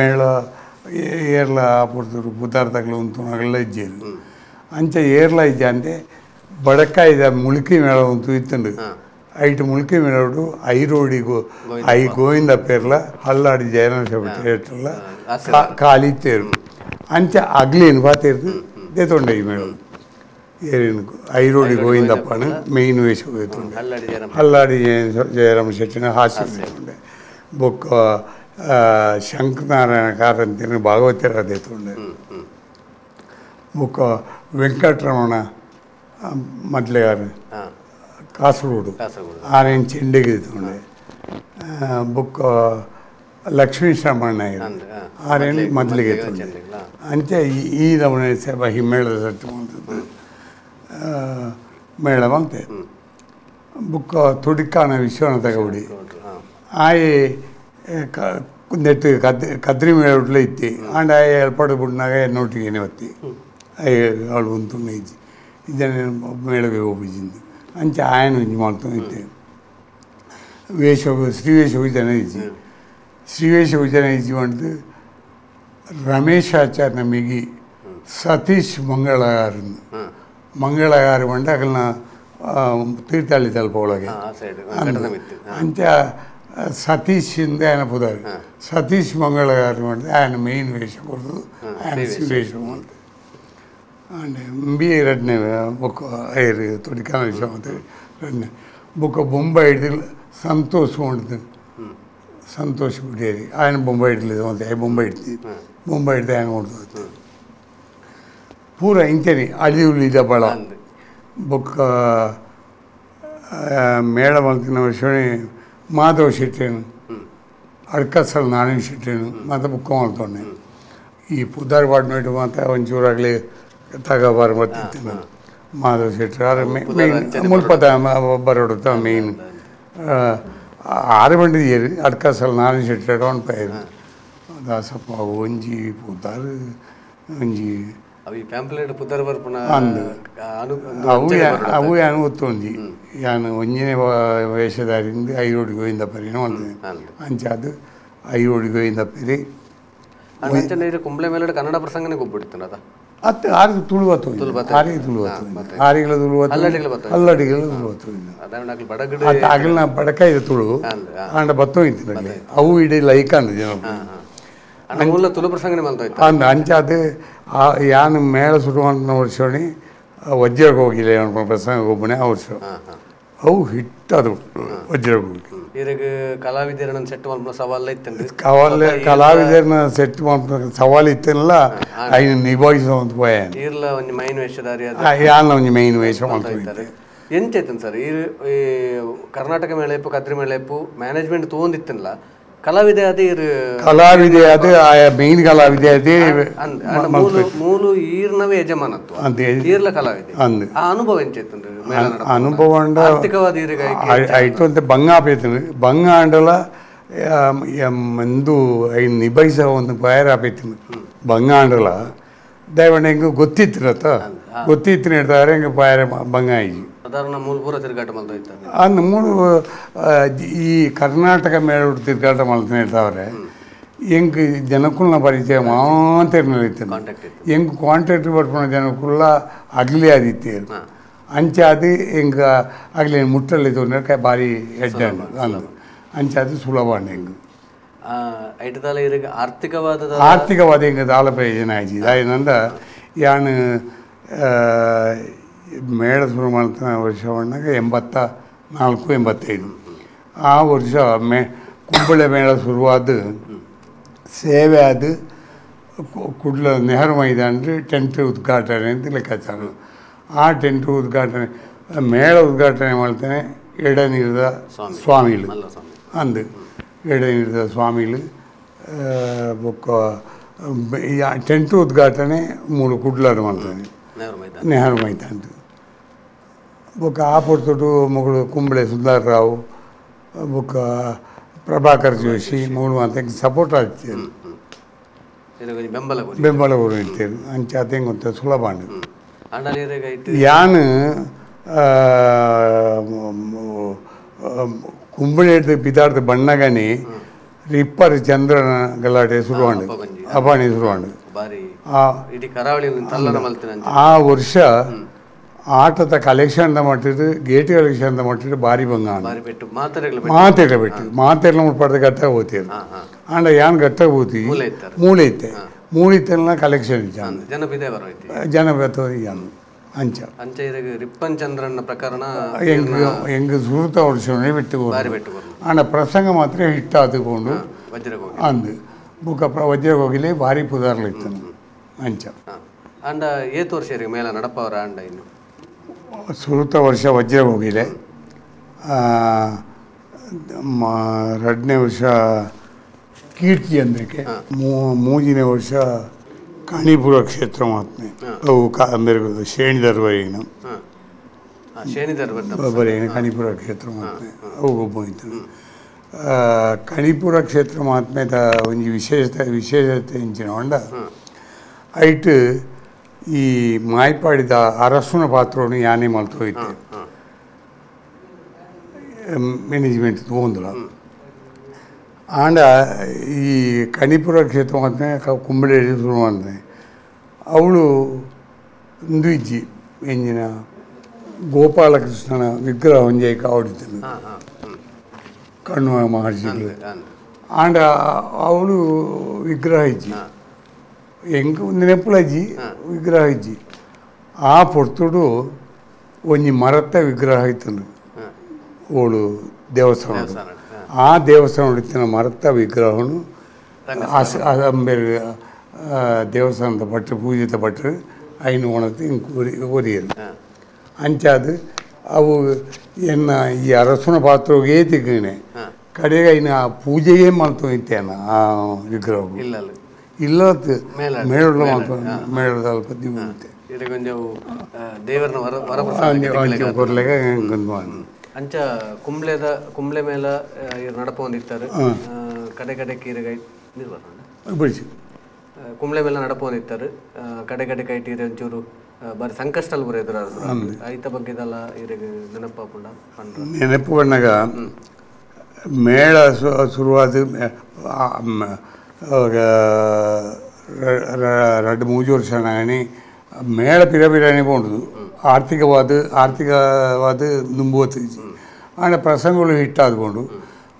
S1: ಮೇಳ ಏರ್ಲ ಪುರ್ತರು ಪುತಾರ್ಥಗಳು ಉಂಟು ಅಗಲ ಇಜ್ಜೇರು ಅಂಚ ಏರ್ಲ ಇಜ್ಜ ಅಂತೆ ಬಡಕ ಇದ ಮುಳುಕಿ ಮೇಳ ಉಂಟು ಇತ್ತಂಡು. ಐಟ್ ಮುಳುಕಿ ಮೇಳೋಡು ಐರೋಡಿ ಗೋ ಐ ಗೋವಿಂದ ಪೇರ್ಲ ಹಲ್ಲಾಡಿ ಜಯರಾಮ ಶೆಟ್ಟಿ
S2: ಆಸೆ
S1: ಖಾಲಿ ತೇರು ಅಂಚ ಅಗ್ಲೇನು ಬಾತೇರ್ದು ದೇತೊಂಡೆ ಈ ಮೇಳ ಏರಿನ ಐರೋಡಿ ಗೋವಿಂದಪ್ಪನ ಮೇಯ್ನ್ ವೇಷ ಹೋಯ್ತುಂಡೆ
S2: ಹಲ್ಲಡಿ ಜನ
S1: ಹಲ್ಲಾಡಿ ಜಯ- ಜಯರಾಮ ಶೆಟ್ಟಿನ ಹಾಸ್ಯ ಹೋಯ್ತುಂಡೆ ಬೊಕ್ಕ ಆ, ಶಂಕರನಾರಾಯಣ ಕಾರಂತಿನ ಭಾಗವತರ ದೇತುಂಡೆ
S2: ಹ್ಮ್ ಹ್ಮ್
S1: ಬೊಕ್ಕ ವೆಂಕಟರಮಣ ಆ, ಮೊದ್ಲೆಗಾರ
S2: ಹಾ
S1: ಕಾಸರಗೋಡು
S2: ಕಾಸರಗೋಡು
S1: ಆರೇನು ಚೆಂಡೆಗೆ ಇದ್ಕೊಂಡೆ ಬುಕ್ ಲಕ್ಷ್ಮೀ ಶ್ರಮಣ್ಣ
S2: ಅಂದ್ ಹಾ
S1: ಆರೇನು ಮೊದಲಿಗೆ ಇದ್ಕೊಂಡೆ
S2: ಚಂದ್ರಿಲ್ಲ
S1: ಅಂಚೆ ಈ- ಈ ನಮೂನೆ ಸೇವೆ ಈ ಮೇಳದ ಸಟ್ಟು ಮಾಡ್ತದ್ದು ಮೇಳ ಬಂತೆ ಬುಕ್ಕ ತುಡಿಕಾಣ ವಿಶ್ವನಾಥ ಗೌಡಿ
S2: ನೋಡ್ರಿ ಹಾ
S1: ಆಯೆ ನೆಟ್ಟು ಕದ್ ಕದ್ರಿ ಮೇಳ ಉಟ್ಲ ಇತ್ತಿ ಆಂಡ ಆಯೆ ಏರ್ಪಾಡು ಬಿಡ್ನಾಗ ನೋಟಿಗೆ ಒತ್ತಿ ಅಯ್ಯ ಅವಳು ಉಂಟು ಇಜ್ಜಿ ಇದನ್ನ ಮೇಳಗೆ ಹೋಗಿದ್ದು ಅಂಚೆ ಆಯನ ಇದು ಮಾಡ್ತಾ ಇತ್ತೆ ವೇಷ ಶ್ರೀವೇಷ ಜನ ಇಜ್ಜಿ ಶ್ರೀವೇಷ ಜನ ಇಜ್ಜಿ ಮಾಡಿದ್ದು ರಮೇಶ್ ಆಚಾರ್ಯ ಮಿಗಿ ಸತೀಶ್ ಮಂಗಳಗಾರನ್
S2: ಹ್ಮ್
S1: ಮಂಗಳಗಾರ ಬಂಡ ಅಗಲ್ನ ತೀರ್ಥಹಳ್ಳಿ ತಲುಪ ಒಳಗೆ
S2: ಹಾ ಆ ಸೈಡ್ ಘಟನೆ ಮಿತ್ತು ಹಾ
S1: ಅಂಚ ಸತೀಶಿಂದ ఆయన ಪುದಾರು ಸತೀಶ್ ಮಂಗಳಗಾರು ಮಾಡಿದೆ ఆయన మెయిన్ వేషం కొడుతు ఆయన వేషం ఉంటుంది అండ్ ఎంబీఏ రెడ్నే బుక్ ఐర్ తొడికాన విషయం అవుతుంది రెడ్నే బుక్ బొంబాయి ಹಿಡಿದು ಸಂತೋಷ್ ఉంటుంది ಸಂತೋಷ್ ಬಿಡೇರಿ ఆయన ಬೊಂಬೈ ಹಿಡ್ಲಿದ್ದು ಮತ್ತೆ ಬೊಂಬೈ ಹಿಡ್ತಿ ಬೊಂಬೈ ಹಿಡ್ದು ఆయన ಕೊಡ್ತದೆ ಪೂರ ಇಂತೇನೆ ಅಳಿಯುಳಿದ ಬಳ
S2: ಅಂದ್
S1: ಬೊಕ್ಕ ಮೇಳ ಮಲ್ತಿನ ವರ್ಷಣಿ ಮಾಧವ ಶೆಟ್ಟಿನು
S2: ಹ್ಮ್
S1: ಅಡ್ಕಸಲ್ ನಾರಾಯಣ ಶೆಟ್ಟಿನು ಮತ್ತು ಬುಕ್ಕ ಮಾಡ್ತೊಂಡೆ ಈ ಪುದಾರ್ ಪಾಡ್ಮೇಟು ಮತ್ತು ಒಂಚೂರಾಗಲಿ ತಗೋಬಾರ ಬರ್ತಿತ್ತು ನಾನು ಮಾಧವ ಶೆಟ್ಟಿ ಆದ್ರೆ ಮೇನ್ ಮುಲ್ಪದ ಬರೋಡುತ್ತ ಮೇನ್ ಆರು ಬಂಡಿ ಏರಿ ಅಡ್ಕಸಲ್ ನಾರಾಯಣ ಶೆಟ್ಟಿ ಅಡ್ವಾನ್ ಪೈರು ದಾಸಪ್ಪ ಒಂಜಿ ಪುದಾರ್ ಒಂಜಿ
S2: ಅವು ಈ ಪ್ಯಾಂಪ್ಲೆಟ್ ಪುದರ್ ಬರ್ಪುನ
S1: ಅಂದ್.
S2: ಅನು
S1: ಅವು ಯಾ- ಅವು ಯಾನು ಗೊತ್ತೊಂಜಿ ಯಾನು ಒಂಜನೇ ವ- ವೇಷಧಾರಿಂದ ಐರೋಡಿ ಗೋವಿಂದ ಪರಿ ಮಾಡ್ತೇನೆ
S2: ಅಂದ್
S1: ಅಂಚ ಅದು ಐರೋಡಿ ಗೋವಿಂದ ಪರಿ
S2: ಅಂಚನೆ ಇದು ಕುಂಬ್ಳೆ ಮೇಲೆ ಕನ್ನಡ ಪ್ರಸಂಗನೇ ಗೊಬ್ಬಿಡ್ತಾನೆ ಅದ
S1: ಅತ್ತೆ ಆರಿಗೆ ತುಳುವತ್ತು ಆರಿಗೆ ತುಳುವತ್ತು ಆರಿಗಳ ತುಳುವತ್ತು
S2: ಅಲ್ಲಡಿಗಳು
S1: ತುಳುವತ್ತು ಅತ್ತ ಅಗಲ್ನ ಬಡಕ ಇದೆ ತುಳು. ಆಂಡ ಬತ್ತೋಯ್ತಿನಲ್ಲಿ ಅವು ಇಡೀ ಲೈಕ್ ಅಂದ ಜನ
S2: ತುಳು ಪ್ರಸಂಗನೆ
S1: ಅಂದ ಅಂಚ ಅದು ಆ ಯಾನು ಮೇಳ ಸುಡುವಂತ ವರ್ಷಣಿ ವಜ್ರಕ್ಕೆ ಹೋಗಿಲ್ಲ ಪ್ರಸಂಗ ಒಬ್ಬನೇ ಆ ವರ್ಷ. ಅವು ಹಿಟ್ಟು ಅದು ವಜ್ರಕ್ಕೆ ಹೋಗಿ
S2: ಇರಗ ಕಲಾವಿದರನ್ನ ಸೆಟ್ ಮಲ್ಪನ ಸವಾಲ್ ಇತ್ತಂದ್ರೆ
S1: ಕವಾಲೆ ಕಲಾವಿದರನ್ನ ಸೆಟ್ ಮಾಡ್ಬೇಕು ಸವಾಲು ಇತ್ತಲ್ಲ ಐನ ನಿಭಾಯಿಸುವಂತ ಭಯ
S2: ಇರ್ಲ ಒಂಜಿ ಮೈನ್ ವೇಷಧಾರಿ
S1: ಯಾನ ಒಂಜಿ ಮೈನ್ ವೇಷ ಮಾಡ್ತಾರೆ
S2: ಎಂಚೈತನ್ ಸರ್? ಈ ಕರ್ನಾಟಕ ಮೇಳೆಪ್ಪು ಕದ್ರಿ ಮೇಳೆಪ್ಪು ಮ್ಯಾನೇಜ್ಮೆಂಟ್ ತಗೊಂಡಿತ್ತಲ್ಲ ಕಲಾವಿದೆ ಅದೇ ಇರು
S1: ಕಲಾವಿದೆ ಅದು ಆಯಾ ಮೇನ್ ಕಲಾವಿದೆ ಅದೇ
S2: ಅಂದ್ ಅಂಡ್ ಮೂಲು ಮೂಲು ಈರ್ನವೇ ಯಜಮಾನತ್ವ
S1: ಅಂತ
S2: ಈರ್ಲ ಕಲಾವಿದೆ
S1: ಅಂದು
S2: ಆ ಅನುಭವ ಎಂಚೈತನ್ರಿ ಮೇಳ ನಡಪ
S1: ಅನುಭವ ಅಂಡ
S2: ಆರ್ಥಿಕವಾದ ಈರಿಗೆ
S1: ಐಟೊಂತೆ ಬಂಗ ಆಪೈತನು ಬಂಗ ಅಂಡಲ ಎಂದು ಐದು ನಿಭಾಯಿಸ ಒಂದು ಬಯರ್ ಆಪೈತನು ಬಂಗ ಅಂಡಲ ದಯವಣ್ಣ ಹೆಂಗೆ ಗೊತ್ತಿತ್ತಿರತ್ತ ಗೊತ್ತಿತ್ತು ಹೇಳ್ತಾರೆ ಹೆಂಗೆ ಬಯರ್ ಬಂಗ ಆಯ್ತು
S2: ಸಾಧಾರಣ ಮೂಲ ಪೂರ ತಿರುಗಾಟ ಮಲ್ದೋಯ್ತಾರೆ
S1: ಅಂದ್ ಮೂರು ಈ ಕರ್ನಾಟಕ ಮೇಲೆ ತಿರ್ಗಾಟ ಮಾಡ್ತಾನೆ ಇರ್ತಾವ್ರೆ ಹೆಂಗೆ ಜನಕ್ಕುಲ್ನ ಪರಿಚಯ ಮಾತ್ರ
S2: ಕಾಂಟ್ಯಾಕ್ಟ್ ಇತ್ತು.
S1: ಹೆಂಗೆ ಕಾಂಟ್ರಾಕ್ಟ್ ಪಡ್ಕೊಂಡ ಜನಕ್ಕುಲ್ಲ ಅಗ್ಲಿ ಆದಿತ್ಯ. ಅಂಚೆ ಅದು ಹೆಂಗೆ ಆಗ್ಲಿ ಮುಟ್ಟಲ್ಲಿ ತೊಂದರೆ ಭಾರಿ ಅಂದು ಅಂಚೆ ಅದು ಸುಲಭ ಹೆಂಗೆ.
S2: ಆರ್ಥಿಕವಾದ
S1: ಆರ್ಥಿಕವಾದ ಹೆಂಗೆ ದಾಲ ಪ್ರಯೋಜನ ಆಯ್ತು. ಅದೇನಂದ ಯಾನು ಮೇಳ ಶುರು ಮಾಡ್ತಾನೆ ವರ್ಷವನ್ನಾಗ ಎಂಬತ್ತ ನಾಲ್ಕು ಎಂಬತ್ತೈದು ಆ ವರ್ಷ ಮೇ ಕುಂಬಳೆ ಮೇಳ ಶುರುವಾದ ಸೇವೆ ಅದು ಕು- ಕುಡ್ಲ ನೆಹರು ಮೈದಾನ ಟೆಂಟ್ ಉದ್ಘಾಟನೆ ಅಂತ ಲೆಕ್ಕಾಚಾರ ಆ ಟೆಂಟ್ ಉದ್ಘಾಟನೆ ಮೇಳ ಉದ್ಘಾಟನೆ ಮಾಡ್ತಾನೆ ಎಡನೀರದ ಸ್ವಾಮಿಗಳು
S2: ಅಲ್ಲ ಸ್ವಾಮಿ
S1: ಅಂದು ಎಡನೀರದ ಸ್ವಾಮಿಗಳು ಬೊಕ್ಕ ಟೆಂಟ್ ಉದ್ಘಾಟನೆ ಮೂರು ಕುಡ್ಲಾಡು ಮಾಡ್ತಾನೆ
S2: ನೆಹರು ಮೈದಾನ
S1: ನೆಹರು ಮೈದಾನ ಬೊಕ್ಕ ಆ ಪೊರ್ತುಡು ಮಗಳು ಕುಂಬಳೆ ಸುಂದರರಾವ್ ಬೊಕ್ಕ ಪ್ರಭಾಕರ್ ಜೋಶಿ ಮಗಳು ಅಂತ ಸಪೋರ್ಟ್.
S2: ಇದಕ್ಕೆ ಬೆಂಬಲ
S1: ಬೆಂಬಲ ಕೊಡು ಇರ್ತೇವೆ ಅಂಚೆ ಅದೇ ಗೊತ್ತ ಸುಲಭ ಯಾನು ಯಾನ್ ಬಿದಾರ್ದ ಬಣ್ಣಗನಿ ರಿಪ್ಪರ್ ಚಂದ್ರನ ಗಲಾಟೆ ಶುರುವಾಂಡು. ಅಪಾಣಿ ಶುರುವಾಂಡು. ಆ ವರ್ಷ ಆಟದ ಕಲೆಕ್ಷನ್ ಮಟ್ಟಿದ್ದು ಗೇಟ್ ಕಲೆಕ್ಷನ್ ಮಟ್ಟಿದ್ದು ಭಾರಿ ಬಂಗ
S2: ಬಾರಿ ಪೆಟ್ಟು ಮಾತ್ರೆಗಳ
S1: ಮಾತೆಲ್ಲ ಬಿಟ್ಟು ಮಾತೆಲ್ಲ ಮುಟ್ಪಡ್ದ ಗಟ್ಟ ಹೋಗ್ತೀರಿ
S2: ಹಾ ಹಾ
S1: ಆಂಡ ಯಾನ್ ಗಟ್ಟ ಹೋಗ್ತಿ
S2: ಮೂಲೆ ಇತ್ತಾರೆ
S1: ಮೂಳೆ ಇತ್ತೆ ಮೂಳೆ ಇತ್ತೆಲ್ಲ ಕಲೆಕ್ಷನ್ ಇತ್ತು
S2: ಜನ ಬಿದೆ ಬರೋಯ್ತಿ
S1: ಜನ ಬೆತ್ತೋದು ಯಾನು ಅಂಚ
S2: ಅಂಚ ಇರಿಗೆ ರಿಪ್ಪನ್ ಚಂದ್ರನ ಪ್ರಕರಣ
S1: ಹೆಂಗ್ ಹೆಂಗ್ ಸುರುತ ವರ್ಷವೇ ಬಿಟ್ಟು
S2: ಬಾರಿ ಪೆಟ್ಟು ಬರ್ನು
S1: ಆಂಡ ಪ್ರಸಂಗ ಮಾತ್ರ ಹಿಟ್ ಆತುಕೊಂಡು
S2: ವಜ್ರಗೆ ಹೋಗಿ
S1: ಅಂದು ಬುಕ್ಕ ಪ್ರ ವಜ್ರ ಹೋಗಿಲಿ ಭಾರಿ ಪುದಾರ್ಲಿತ್ತು ಅಂಚ
S2: ಹಾ ಅಂಡ ಏತ್ ವರ್ಷ ಇರಿಗೆ ಮೇಲ ನಡಪವರ ಅಂಡ ಇನ್ನು
S1: ಸುರುತ ವರ್ಷ ವಜ್ರ ಹೋಗಿದೆ ಎರಡನೇ ವರ್ಷ ಕೀರ್ತಿ ಅಂದಕ್ಕೆ ಮೂರನೇ ವರ್ಷ ಕಾಣಿಪುರ ಕ್ಷೇತ್ರ ಮಾತ್ಮೆ ಅವು ಕಾ ಶ್ರೇಣಿ ಶೇಣಿ ಬರೇನು ಕಣಿಪುರ ಕ್ಷೇತ್ರ ಮಾತ್ಮೆ ಅವು ಹೋಯ್ತು ಕಣಿಪುರ ಕ್ಷೇತ್ರ ಮಹಾತ್ಮೆದ ಒಂದು ವಿಶೇಷತೆ ವಿಶೇಷತೆ ಇಂಚಿನ ಹೊಂಡ. ಐಟ್ ಈ ಮಾಯ್ಪಾಡಿದ ಅರಸುನ ಪಾತ್ರವನ್ನು ಯಾನೇ ಮಲ್ತೋಯ್ತು
S2: ಹಾ
S1: ಮ್ಯಾನೇಜ್ಮೆಂಟ್ ತೊಗೊಂಡ್ರು ಆಂಡ ಈ ಕಣಿಪುರ ಕ್ಷೇತ್ರ ಮತ್ತೆ ಕುಂಬಳೆ ಶುರು ಮಾಡಿದೆ ಅವಳು ಒಂದು ಇಜ್ಜಿ ಎಂಜಿನ ಗೋಪಾಲಕೃಷ್ಣನ ವಿಗ್ರಹ ಒಂಜೆ ಕಾವಡಿತನು
S2: ಹಾ ಹಾ ಹ್ಮ್
S1: ಕಣ್ಣು ಮಹರ್ಷಿಗಳು
S2: ಅಂದೆ ಅಂದೆ
S1: ಆಂಡ ಅವಳು ವಿಗ್ರಹ ಇಜ್ಜಿ
S2: ಹಾ
S1: ಹೆಂಗೆ ಒಂದು ಅಜ್ಜಿ ವಿಗ್ರಹ ಇಜ್ಜಿ. ಆ ಪೊರ್ತುಡು ಒಂಜಿ ಮರತ ವಿಗ್ರಹ
S2: ಆಯ್ತನು
S1: ಓಳು ದೇವಸ್ಥಾನ ಆ ದೇವಸ್ಥಾನ ಹೊಡಿತಿನ
S2: ಮರತ
S1: ವಿಗ್ರಹನು ಅಂಬೇರು ದೇವಸ್ಥಾನದ ಭಟ್ರು ಪೂಜಿತ ಭಟ್ರು ಐನು ಒಣತಿ ಒರಿ ಒರಿಯರು. ಅಂಚಾದ ಅವು ಎನ್ನ ಈ ಅರಸನ ಪಾತ್ರಗೆ
S2: ಹಾ.
S1: ಕಡೆಗೆ ಐನ ಆ ಪೂಜೆಗೆ ಮಾಡ್ತು ಇತ್ತೇನ ಆ ವಿಗ್ರಹ
S2: ಇಲ್ಲ ಅಲ್ಲ
S1: ಇಲ್ಲ
S2: ಮೇಲಾಡ.
S1: ಮೇಳದ ಮಾಡ್ತು ಮೇಳದ ಅಲ್ಪ ದಿವ್ತೆ
S2: ಇದಕ್ಕೆ ಕೊಂಚ ದೇವರನ ವರ ವರಪ್ರಸಾದ
S1: ಕೊರ್ಲೆಗೆ ಗಂದು ಮಾಡಿ
S2: ಅಂಚ ಕುಂಬ್ಳೆದ ಕುಂಬ್ಳೆ ಮೇಲ ಆ, ಇವ್ರು ನಡಪ ಒಂದಿತ್ತಾರೆ ಕಡೆ ಕಡೆ ಕೀರೆಗೈ ನಿರ್ವಹಣೆ
S1: ಬಿಡಿಸಿ
S2: ಕುಂಬ್ಳೆ ಮೇಲೆ ನಡಪ ಒಂದಿತ್ತಾರೆ ಕಡೆ ಕಡೆ ಕೈ ಟೀರೆ ಒಂಚೂರು ಆ, ಬಾರಿ ಸಂಕಷ್ಟಲ್ಲಿ ಬರೋ ಎದುರಾದ್ರು ಐತ ಬಗ್ಗೆದಲ್ಲ ಇರಿಗೆ ನೆನಪಾಪುಂಡ ಪಂಡ್ರ
S1: ನೆನಪು ಬಣ್ಣಗ ಮೇಳ ಶು- ಶುರುವಾದ ಮೇ- ಆ ಮ- ಅವಾಗ ರ- ರ- ಎರಡು ಮೂರು ವರ್ಷ కానీ ಮೇಳ ಪಿರ ಪಿರನೆ పోండదు ಆರ್ಥಿಕವಾದ ಆರ್ಥಿಕವಾದ ನುಂಬುವತ್ತು ಆಂಡ ಪ್ರಸಂಗಗಳು ಹಿಟ್ ಆದ್ಕೊಂಡು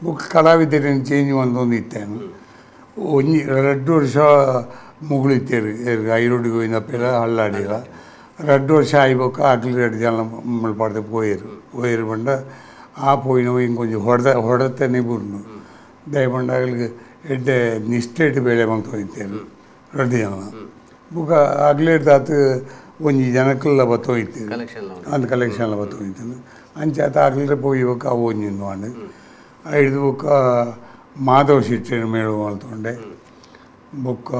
S1: ಬುಕ್ ಕಲಾವಿದರನ್ನು ಚೇಂಜ್ ಒಂದು ಇತ್ತೇನು ಒಂಜಿ ಎರಡು ವರ್ಷ ಮುಗುಳು ಇತ್ತೇರು ಐರೋಡಿಗೆ ಹೋಯಿನಪ್ಪೆಲ್ಲ ಹಳ್ಳಾಡಿರ రెండు వర్షం అయిపోక అట్లు రెడ్డి జనం మమ్మల్ని పడితే పోయారు పోయారు బండ ఆ పోయిన ఇంకొంచెం ಹೊಡೆದ ಹೊಡೆತನೇ ಬಿಡ್ನು ದಯಮಂಡ ಅಲ್ಲಿಗೆ ಎಡ್ಡೆ ನಿಷ್ಠೆಟ್ಟು ಬೇಳೆ ಬಂತು ಹೋಯ್ತೇನು ರೆಡ್ಡಿ ಜನ ಬುಕ್ಕ ಆಗ್ಲೇಡ್ದಾತು ಒಂಜಿ ಜನಕ್ಲೆಲ್ಲ ಬತ್ತೋಯ್ತು
S2: ಕಲೆಕ್ಷನ್
S1: ಅಂದ್ ಕಲೆಕ್ಷನ್ಲ ಬತ್ತೋಯ್ತು ಅಂಚಾತ ಆಗ್ಲರೆ ಪೋಯಿ ಬೊಕ್ಕ ಅವು ಒಂಜಿಂದು ವಾಂಡ್ ಐದು ಬೊಕ್ಕ ಮಾಧವ್ ಶೆಟ್ಟಿ ಮೇಳು ಮಲ್ತೊಂಡೆ ಬೊಕ್ಕ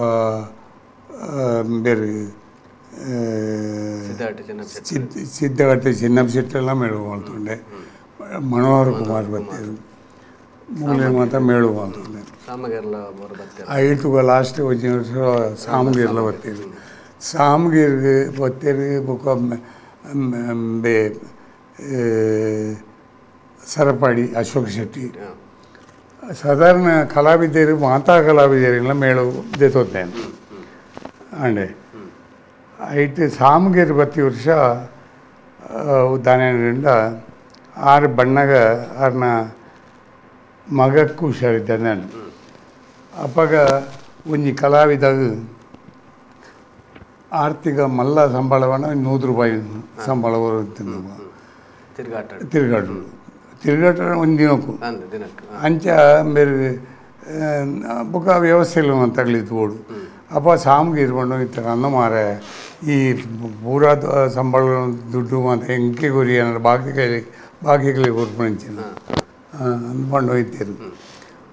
S1: ಬೇರೆ ಆ,
S2: ಸಿದ್ಧಾರ್ಥ ಚೆನ್ನ
S1: ಸಿದ್ಧ ಸಿದ್ಧಗಟ್ಟೆ ಚಿನ್ನಪ್ಪ ಶೆಟ್ಟೆಲ್ಲ ಮೇಳು ಮಲ್ತೊಂಡೆ ಮನೋಹರ್ ಕುಮಾರ್ ಬತ್ತೇರು ಮೂಲೆ ಮಾತ ಮೇಳು
S2: ಅಂತ
S1: ಐದು ಲಾಸ್ಟ್ ಒಂಜಿ ವರ್ಷ ಸಾಮಗೀರ್ಲ ಬತ್ತೀರಿ ಸಾಮಗೀರ್ಗೆ ಬತ್ತೀರಿಗೆ ಬೊಕ್ಕ ಬೇ ಸರಪಾಡಿ ಅಶೋಕ್ ಶೆಟ್ಟಿ. ಸಾಧಾರಣ ಕಲಾವಿದರು ಮಾತಾ ಕಲಾವಿದರಿಗೆಲ್ಲ ಮೇಳು ದೆತ್ತೋತ್ತೇನೆ ಅಂಡೆ ಐಟು ಸಾಮಗೀರ್ ಬತ್ತಿ ವರ್ಷ ದಾನಿಂದ ಆರು ಬಣ್ಣಗ ಆರ್ನ ಮಗಕ್ಕೂ ಹುಷಾರಿದ್ದೆ ನಾನು. ಅಪ್ಪಾಗ ಒಂಜಿ ಕಲಾವಿದಾಗ ಆರ್ಥಿಕ ಮಲ್ಲ ಸಂಬಳವನ್ನು ನೂರು ರೂಪಾಯಿ ಸಂಬಳ ಬರುತ್ತಿದ್ದು
S2: ತಿರುಗಾಟ.
S1: ತಿರುಗಾಟು. ಒಂದು ದಿನಕ್ಕೂ. ಅಂಚ ಬೇರೆ ಬೊಕ್ಕ ವ್ಯವಸ್ಥೆಲು ತಗಲಿತ್ತು ಓಡು. ಅಪ್ಪ ಸಾಮ್ಗೆ ಇರ್ಕೊಂಡು ಇರ್ತಾರೆ ಅನ್ನ ಮಾರ ಈ ಪೂರಾ ಸಂಬಳ ದುಡ್ಡು ಮತ್ತು ಎಂಕೆ ಗುರಿ ಬಾಕಿ ಕೈ ಬಾಕಿ ಕೊಟ್ಕೊಂಡು ಕೊಟ್ಕೊಂಚಿನ ಅಂದ್ಕೊಂಡು ಹೋಯ್ತಿರು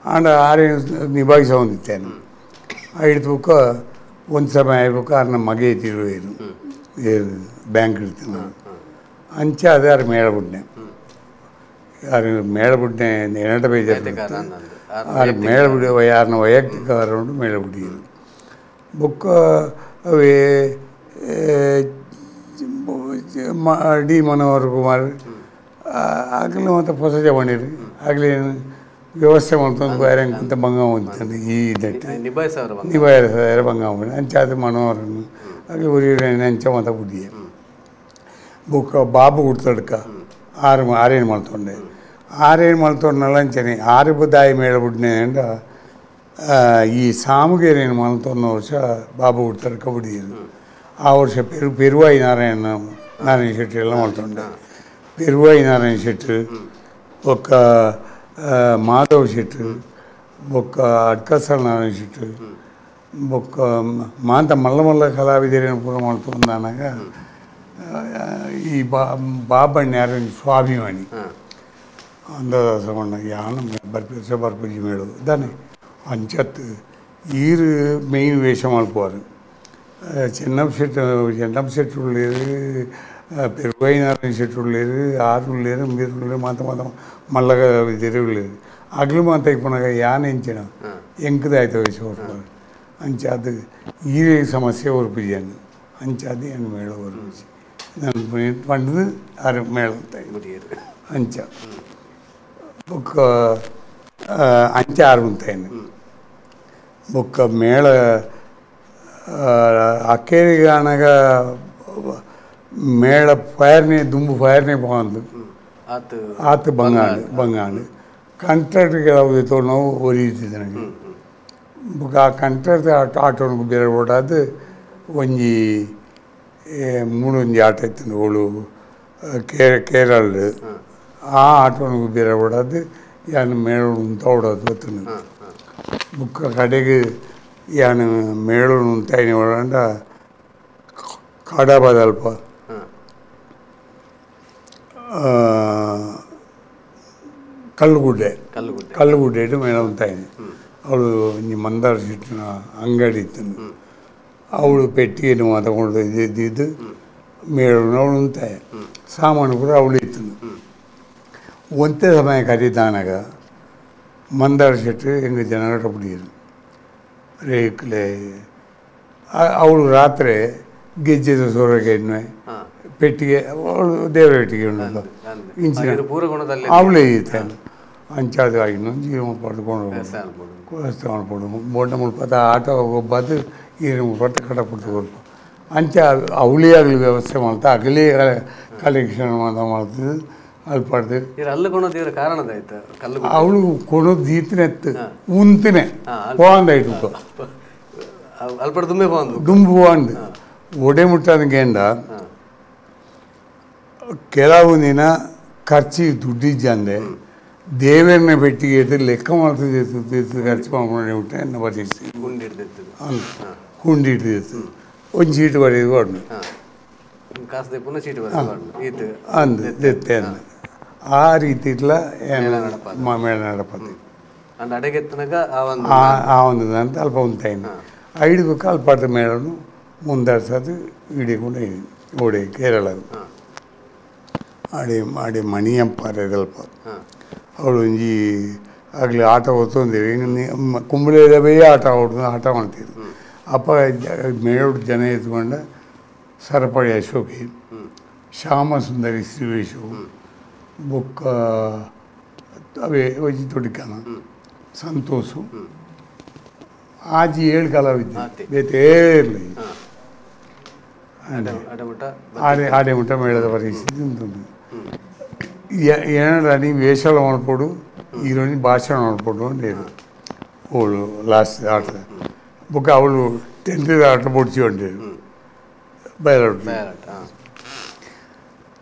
S1: ಆಂಡ ಆರೇ ನಿಭಾಯಿಸ ಹೊಂದಿತ್ತೇನು ಬುಕ್ಕ, ಒಂದು ಸಮಯ ಆಗ್ಬೇಕು ಆರು ನಮ್ಮ ಮಗೆ ಏನು ಬ್ಯಾಂಕ್ ಇರ್ತೀನಿ ಅಂಚೆ ಅದೇ ಆರು ಮೇಳಬಿಡ್ನೆ ಯಾರು ಮೇಳಬಿಡ್ನೆ ಎನ್ನಟ ಬೇಜಾರು ಆರು ಮೇಳಬಿಡಿ ಯಾರನ್ನ ವೈಯಕ್ತಿಕ ಅವರು ಮೇಳಬಿಡಿ ಬುಕ್ಕ, ಅವೇ ಡಿ ಮನೋಹರ್ ಕುಮಾರ್ ಆಗಲೂ ಮತ್ತು ಹೊಸ ಜವಣಿರಿ ಆಗಲೇ ವ್ಯವಸ್ಥೆ ಮಾಡ್ಕೊಂಡು ಬೇರೆ ಅಂತ ಭಂಗ ಹೊಂದ್ತಾನೆ ಈ ದಟ್ಟಿ
S2: ನಿಭಾಯಿಸೋರು ಬಂದ
S1: ನಿಭಾಯಿಸಿದರೆ ಭಂಗ ಹೊಂದಿ ಅಂಚಾದ ಮನೋಹರನ್ನು ಆಗಲೇ ಉರಿಯುವ ಅಂಚ ಮತ ಬುಡಿಯೆ ಬುಕ್ಕ ಬಾಬು ಹುಡ್ತಡ್ಕ ಆರು ಆರೇನು ಮಾಡ್ತೊಂಡೆ ಆರೇನು ಮಾಡ್ತೊಂಡಲ್ಲ ಅಂಚನೆ ಆರು ಬದಾಯಿ ಮೇಳಬಿಡ್ನೆ ಅಂಡ ಆ, ಈ ಸಾಮಗೇರೇನು ಮಾಡ್ತೊನ್ನ ವರ್ಷ ಬಾಬು ಹುಡ್ತಡ್ಕ ಬುಡಿಯರು ಆ ವರ್ಷ ಪೆರು ಪೆರುವಾಯಿ ನಾರಾಯಣ ನಾರಾಯಣ ఒక మాధవ్ శెట్టు ఒక అడ్కసల నారాయణ శెట్టు ఒక మాంత మల్లమల్ల మళ్ళ మళ్ళ కళావిధిరైన పూలమడుతుంది అనగా ಈ ಬಾ ಬಾಬಣ್ಣ ಯಾರನ್ನ ಸ್ವಾಭಿಮಾನಿ
S2: ಅಂದಾದಾಸ
S1: ಮಣ್ಣ ಯಾನ ಬರ್ಪಿಸ ಬರ್ಪುಜಿ దాన్ని ತಾನೆ ಅಂಚತ್ತು మెయిన్ వేషం வேஷம் அனுப்புவார் சென்னம் செட்டு சென்னம் செட்டு உள்ளது పెరుగైనారాయణ చెట్టు లేదు ఆరు లేదు మీరు లేదు మాత్రం మాత్రం మళ్ళగా చెరువు లేదు అగ్లు మాత ఇప్పుడు యానించిన ಎಂಕದಾಯ್ತು ವಯಸ್ಸು ಹೊರಟು ಅಂಚಾದ ಈ ಸಮಸ್ಯೆ ಹೊರಪಿದ್ಯಾನು ಅಂಚಾದ ಏನು ಮೇಳ ಹೊರಪಿಸಿ ನಾನು ಪಂಡದು ಆರು ಮೇಳ ಅಂಚ ಬೊಕ್ಕ ಅಂಚ ಆರು ಮುಂತಾಯಿನ ಬೊಕ್ಕ ಮೇಳ ಅಕ್ಕೇರಿಗಾಣಗ ಮೇಳ ಫೈರ್ನೇ ದುಂಬು ಫೈರ್ನೇ ಬಾಂದು
S2: ಆತು
S1: ಆತು ಬಂಗಾಂಡು ಬಂಗಾಂಡು ಕಂಟ್ರಾಕ್ಟ್ಗೆ ಯಾವುದು ನಾವು ಒರಿಯುತ್ತಿದ್ದೆ ನನಗೆ ಬೊಕ್ಕ ಆ ಕಂಟ್ರಾಕ್ಟ್ ಆಟ ಆಟೋನಿಗೆ ಬೇರೆ ಓಡಾದು ಒಂಜಿ ಏ, ಮೂಡೊಂಜಿ ಆಟ ಇತ್ತು ಓಳು ಕೇ ಕೇರಳ ಆ ಆಟೋನಿಗೆ ಬೇರೆ ಓಡಾದು ಯಾನು ಮೇಳು ಉಂತ ಓಡೋದು ಗೊತ್ತು ಬುಕ್ಕ ಕಡೆಗೆ ಯಾನು ಮೇಳು ಉಂತಾಯಿನಿ ಓಡಾಂಡ ಕಡಬದಲ್ಪ
S2: ಹಾಂ
S1: ಕಲ್ಲುಗುಡ್ಡೆ.
S2: ಕಲ್ಲುಗುಡ್ಡೆ.
S1: ಮೇಡಮ್ ಅಂತ ಇದೆ. ಅವಳು ನಿಮ್ಮ ಮಂದಾರ ಸಿಟ್ಟಿನ ಅಂಗಡಿ ಇತ್ತು ಅವಳು ಪೆಟ್ಟಿಗೆನು ತಗೊಂಡು ಇದ್ದಿದ್ದು ಮೇಡಮ್ ಅವಳು ಉಂತಾಯ ಸಾಮಾನು ಕೂಡ ಅವಳು ಇತ್ತು ಒಂದೇ ಸಮಯ ಕರೀತಾನಾಗ ಮಂದಾರ ಶೆಟ್ಟಿ ಹೆಂಗೆ ಜನಗಟ ಬಿಡಿದ್ರು ರೇಕ್ಲೆ ಅವಳು ರಾತ್ರಿ ಗೆಜ್ಜೆದ ಸೊರಗೆ ಪೆಟ್ಟಿಗೆ ಅವಳು ದೇವ ಪೆಟ್ಟಿಗೆ ಉಂಟು. ಇಂಚಿನ ಅವಳೇ ಇರ್ತಾನೆ ಅಂಚಾದ ಆಗಿನ ಜೀವ ಪಡ್ಕೊಂಡು ಮಾಡ್ಬೋದು. ಬೋಟ ಮುಳ್ಪತ್ತ ಆಟ ಹೋಗ್ಬಾರ್ದು ಈರಿನ ಮುಳ್ಪತ್ತ ಕಟಪಟ್ಟು ಕೊಡ್ಬೋ ಅಂಚ ಅವಳೇ ಆಗಲಿ ವ್ಯವಸ್ಥೆ ಮಾಡ್ತಾ ಆಗಲೇ ಕಲೆಕ್ಷನ್ ಮಾಡ್ತಾ ಮಾಡ್ತಿದ್ದು
S2: ಅಲ್ಪಾಡ್ದು
S1: ಅವಳು ಕೊಡೋದು
S2: ದೀತಿನ
S1: ಎತ್ತು
S2: ಉಂತಿನೇ. ಹೋಗಂದಾಯ್ತು ಅಲ್ಪ.
S1: ದುಂಬು ಹೋಗಂದು. ಒಡೆ ಮುಟ್ಟದ ಗೇಂಡ ಕೆಲವು ದಿನ ಖರ್ಚು ದುಡ್ಡಿಜ್ಜಂದೆ ದೇವರನ್ನ ಪೆಟ್ಟಿಗೆ ಇಟ್ಟು ಲೆಕ್ಕ ಮಾಡ್ತಿದ್ದೆ ಖರ್ಚು ಮಾಡ್ಕೊಂಡು ಬಿಟ್ಟೆ ಎನ್ನ ಬರ್ತಿತ್ತು
S2: ಗುಂಡಿ ಹಿಡ್ದಿತ್ತು.
S1: ಒಂದು ಚೀಟು ಬರೆದು ಕೊಡ್ನು ಅಂದು ದೆತ್ತೆ ಅಂದು. ಆ ರೀತಿ ಇಟ್ಲ ಏನು ಮ- ಮೇಳ
S2: ನಡಪತಿ ಆ ಒಂದು
S1: ಒಂದು ಅಂತ ಅಲ್ಪ ಉಂತಾಯಿನ ಐದು ಕಾಲ್ಪಾಟ ಮೇಳನು ಮುಂದಾಡ್ಸೋದು ಹಿಡಿಕೊಂಡು ಓಡಿ ಕೇರಳ ಆಡಿ ಮಾಡಿ ಮಣಿಯಪ್ಪ
S2: ಹಾ.
S1: ಅವಳು ಒಂಜಿ ಆಗಲಿ ಆಟ ಓದ್ತೊಂದೇವೆ ಕುಂಬಳೇದವೇ ಆಟ ಆಡೋದು ಆಟ ಮಾಡ್ತಿದ್ರು. ಅಪ್ಪ ಮೇಳೋಡು ಜನ ಎತ್ಕೊಂಡ ಸರಪಳಿ ಅಶೋಕಿ ಶ್ಯಾಮ ಸುಂದರಿ ಶ್ರೀವೇಶು ಬೊಕ್ಕ ಅವೇ ವಜಿ ತೊಡಿಕನ ಸಂತೋಷು. ಆಜಿ ಏಳು ಕಲಾವಿದ್ದೆ ಬೇತೆ ಇರಲಿ ಆಡೆ ಆಡೆ ಮುಟ್ಟ ಮೇಳದ ಪರಿಸ್ಥಿತಿ ಉಂಟುಂಟು ఏనాడని వేషాలు అనపడు ఈరోజు భాష అనపడు లేదు ಅವಳು ಲಾಸ್ಟ್ ಆಟ ಬುಕ್ ಅವಳು ಟೆಂತ್ ಆಟ ಮುಡ್ಚಿಕೊಂಡು
S2: ಬಯಲಾಟ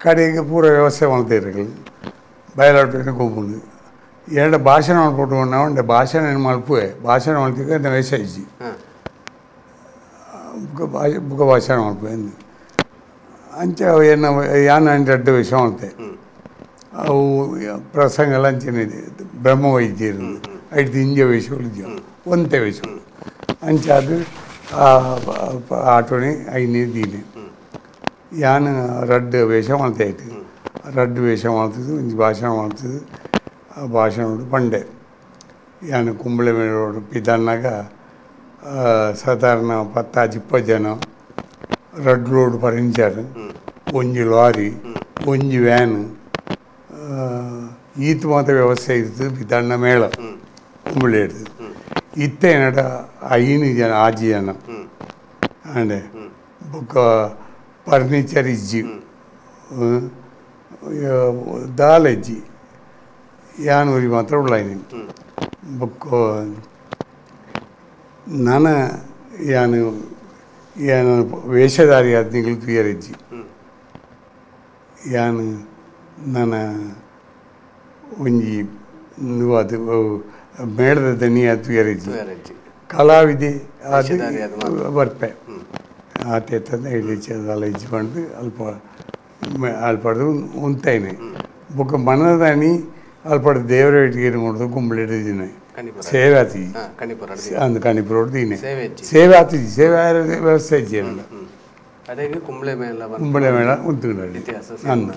S1: ಕಡೆಗೆ ಪೂರ ವ್ಯವಸ್ಥೆ ಮಾಡ್ತಿರಲಿ ಬಯಲಾಟನೇ ಗುಂಪುಂಡು ಎರಡು ಭಾಷಣ ಮಾಡ್ಬಿಟ್ಟು ನಾವು ಅಂಡೆ ಭಾಷಣ ಏನು ಮಲ್ಪುವೆ ಭಾಷಣ ಮಾಡ್ತಿದ್ದೆ
S2: ವಯಸ್ಸಾಯಿಸಿ
S1: ಬುಕ್ಕ ಭಾಷೆ ಬುಕ್ಕ ಭಾಷಣ ಮಾಡ್ಪುವೆ ಅಂಚ ಯಾನ ಎಂಟು ವಿಷಯ
S2: ಅಂತೆ
S1: ಅವು ಪ್ರಸಂಗಲ ಅಂಚನಿದೆ ಬ್ರಹ್ಮ ವೈದ್ಯ ಇರೋದು ಐದು ಇಂಜ ವಿಷಯಗಳು ಒಂತೆ ವಿಷಯ ಅಂಚ ಅದು ಆಟೋಣಿ ಐನೇ ದೀನೆ ಯಾನ ರಡ್ ವೇಷ ಮಾಡ್ತಾ ಇತ್ತು ರಡ್ ವೇಷ ಮಾಡ್ತಿದ್ದು ಇಂಜಿ ಭಾಷಣ ಮಾಡ್ತಿದ್ದು ಆ ಭಾಷಣ ಪಂಡೆ ಯಾನ ಕುಂಬಳ ಮೇಳೋಡು ಪಿದನ್ನಾಗ ಸಾಧಾರಣ ಪತ್ತಾಜಿಪ್ಪ ಜನ ರಡ್ ಲೋಡ್ ಪರಿಂಚಾರು ಒಂಜಿ ಲಾರಿ ಒಂಜಿ ವ್ಯಾನ್ ಈತ್ ಮಾತ್ರ ವ್ಯವಸ್ಥೆ ಇರ್ತದೆ ಪಿದಣ್ಣ ಮೇಳ ಕುಂಬಳೆ ಇರ್ತದೆ ಇತ್ತೆ ನಡ ಐನು ಜನ ಆಜಿ ಜನ
S2: ಹ್ಮ್
S1: ಅಂಡೆ ಬೊಕ್ಕ ಫರ್ನಿಚರ್ ಇಜ್ಜಿ ಹ್ಮ್. ಯ- ದಾಲ್ ಇಜ್ಜಿ ಯಾನ್ ಊರಿ ಮಾತ್ರ ಉಳ್ಳಾಯ್ನಿ ಬೊಕ್ಕ ನನ ಯಾನು ಯಾನು ವೇಷಧಾರಿ ಆದ್ನಿಗಳು ತುಯರಿಜ್ಜಿ
S2: ಹ್ಮ್
S1: ಯಾನು ನನ್ನ ಒಂಜಿ ಅದು ಮೇಳದ ದನಿ ಅದು
S2: ಬೇರೆಜ್ಜಿ
S1: ಕಲಾವಿದೆ ಅದು. ಬರ್ಪೆ ಆತ ಎತ್ತದ ಇಳಿಚಿ ಅದೆಲ್ಲ ಇಜ್ಜಿ ಅಲ್ಪ ಅಲ್ಪಡ್ದು ಉಂತೈನೆ ಬೊಕ್ಕ ಮನದಾನಿ ಅಲ್ಪಡ ದೇವರ ಇಟ್ಟಿಗೆ ಮಾಡಿದ್ರು ಕುಂಬಳಿಡಿದಿನ
S2: ಕಣಿಪುರ
S1: ಸೇವೆ ಆತಿ
S2: ಹಾ ಕಣಿಪುರ ಅಡ್ದಿ
S1: ಅಂದ್ ಕಣಿಪುರೋಡು ದೀನೆ
S2: ಸೇವೆ ಹೆಚ್ಚಿ
S1: ಸೇವೆ ಆತಿಜಿ ಸೇವೆ ಆಯ್ರ ವ್ಯವಸ್ಥೆ ಇಜ್ಜಿ ಅನ್ನಲ್ಲ
S2: ಹ್ಮ್ ಅಡೆಗೆ ಕುಂಬಳೆ ಮೇಲ ಬಂದು
S1: ಕುಂಬಳೆ ಮೇಳ ಉಂತುಂಡಿ
S2: ಇತಿಹಾಸ
S1: ಅಂದ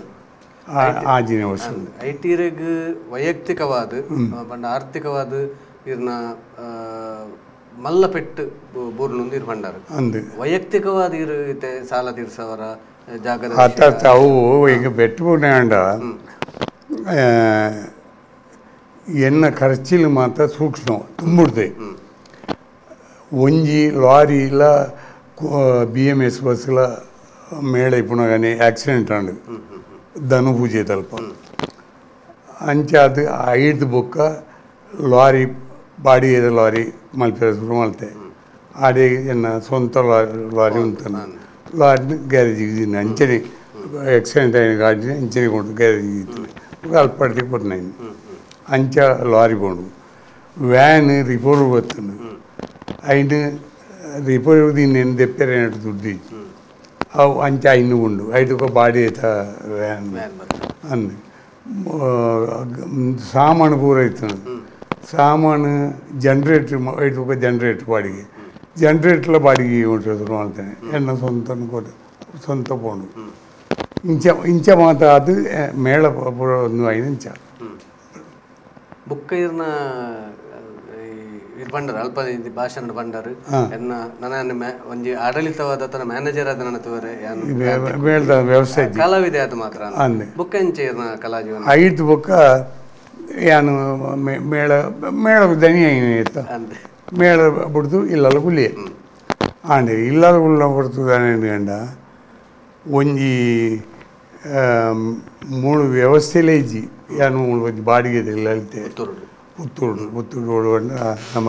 S1: ಆಜಿನ ವರ್ಷ
S2: ಐ ಟಿರೆಗ್ ವೈಯಕ್ತಿಕವಾದ ಪಂಡ ಆರ್ಥಿಕವಾದ ಇರ್ನ ಆ, ಮಲ್ಲ ಪೆಟ್ಟು ಬೂರ್ಲುಂದು ಇರ್ ಪಂಡಾರು
S1: ಅಂದು
S2: ವೈಯಕ್ತಿಕವಾದ ಇರು ಇತ್ತೆ ಸಾಲ ತೀರ್ಸವರ ಜಾಗದ
S1: ಅತ್ತ ಅತ್ತ ಅವು ಈಗ ಬೆಟ್ಟುಕೊಂಡ ಎನ್ನ ಖರ್ಚಿಲ್ ಮಾತ್ರ ಸೂಕ್ಷ್ಮ
S2: ತುಂಬಿಡ್ತೇವೆ
S1: ಒಂಜಿ ಲಾರಿಲ ಬಿ ಎಂ ಎಸ್ ಬಸ್ಲ ಮೇಳ ಪುನಃ ಆಕ್ಸಿಡೆಂಟ್ ಆಂಡ್ ಧನು ಪೂಜೆ ತಲ್ಪ. ಅಂಚೆ ಅದು ಐದು ಬುಕ್ಕ ಲಾರಿ, ಬಾಡಿಗೆದ ಲಾರಿ ಮಲ್ಪೆರ ಮಲ್ತೆ. ಆಡೆ ಎನ್ನ ಸ್ವಂತ ಲಾರಿ ಲಾರಿ ಉಂಟನ ಲಾರಿ ಗ್ಯಾರೇಜಿಗೆ ತಿನ್ನ ಅಂಚನೆ ಆಕ್ಸಿಡೆಂಟ್ ಆಗಿ ಗಾಡಿನ ಅಂಚನೆ ಕೊಟ್ಟು ಗ್ಯಾರೇಜಿಗೆ ಇತ್ತು ಅಲ್ಪಡ್ಲಿಕ್ಕೆ
S2: ಕೊಟ್ಟು ನಾನು
S1: ಅಂಚ ಲಾರಿ ಬೋಣು ವ್ಯಾನ್ ರಿಪೋರ್ಟ್ ಬತ್ತನು ಐನು ರಿಪೋರ್ಟ್
S2: ದಿನ
S1: ದೆಪ್ಪೆರೆ ನೆಟ್ಟು ದುಡ್ಡಿ ಅವು ಅಂಚ ಐನು ಉಂಡು ಐಟಕ್ಕೆ ಬಾಡಿ
S2: ಐತ ವ್ಯಾನ್
S1: ಅಂದು ಸಾಮಾನು ಪೂರ ಇತ್ತು ಸಾಮಾನು ಜನ್ರೇಟ್ರ್ ಐಟಕ್ಕೆ ಜನ್ರೇಟ್ರ್ ಬಾಡಿಗೆ ಜನ್ರೇಟ್ಲ ಬಾಡಿಗೆ ಹೊಂಟಿದ್ರು ಮಾಡ್ತೇನೆ ಎಣ್ಣ ಸ್ವಂತ ಕೊಟ್ಟು ಸ್ವಂತ ಪೋಣು ಇಂಚ ಇಂಚ ಮಾತ್ರ ಅದು ಮೇಳ ಪೂರ ಒಂದು ಐದು ಇಂಚ
S2: ಬುಕ್ಕೈರ್ನ ಇದು ಬಂಡರ್ ಅಲ್ಪ ಇದು ಭಾಷಣ ಬಂಡರ್. ಎನ್ನ ನನ್ನ ಒಂಜಿ ಆಡಳಿತವಾದ ತನ್ನ ಮ್ಯಾನೇಜರ್ ಆದ ನನ್ನ ತೋರೆ
S1: ವ್ಯವಸಾಯ
S2: ಕಲಾವಿದೆ ಅದು ಮಾತ್ರ ಬುಕ್ಕ ಎಂಚೇರ್ನ ಕಲಾ ಜೀವನ
S1: ಐದು ಬುಕ್ಕ ಯಾನು ಮೇಳ ಮೇಳ ದನಿ ಇತ್ತ? ಮೇಳ ಬಿಡ್ದು ಇಲ್ಲಲ್ಲ ಗುಲಿಯ ಆಂಡೆ ಇಲ್ಲಲ್ಲ ಗುಲ್ಲ ಬಿಡ್ತು ಗಂಡ? ಒಂಜಿ ಮೂಳು ವ್ಯವಸ್ಥೆಲೇ ಇಜ್ಜಿ ಯಾನು ಒಂಜಿ ಬಾಡಿಗೆ ಇಲ್ಲಲ್ತೆ
S2: ಪುತ್ತೂರು
S1: ಪುತ್ತೂರು ಪುತ್ತೂರು ನಮ್ಮ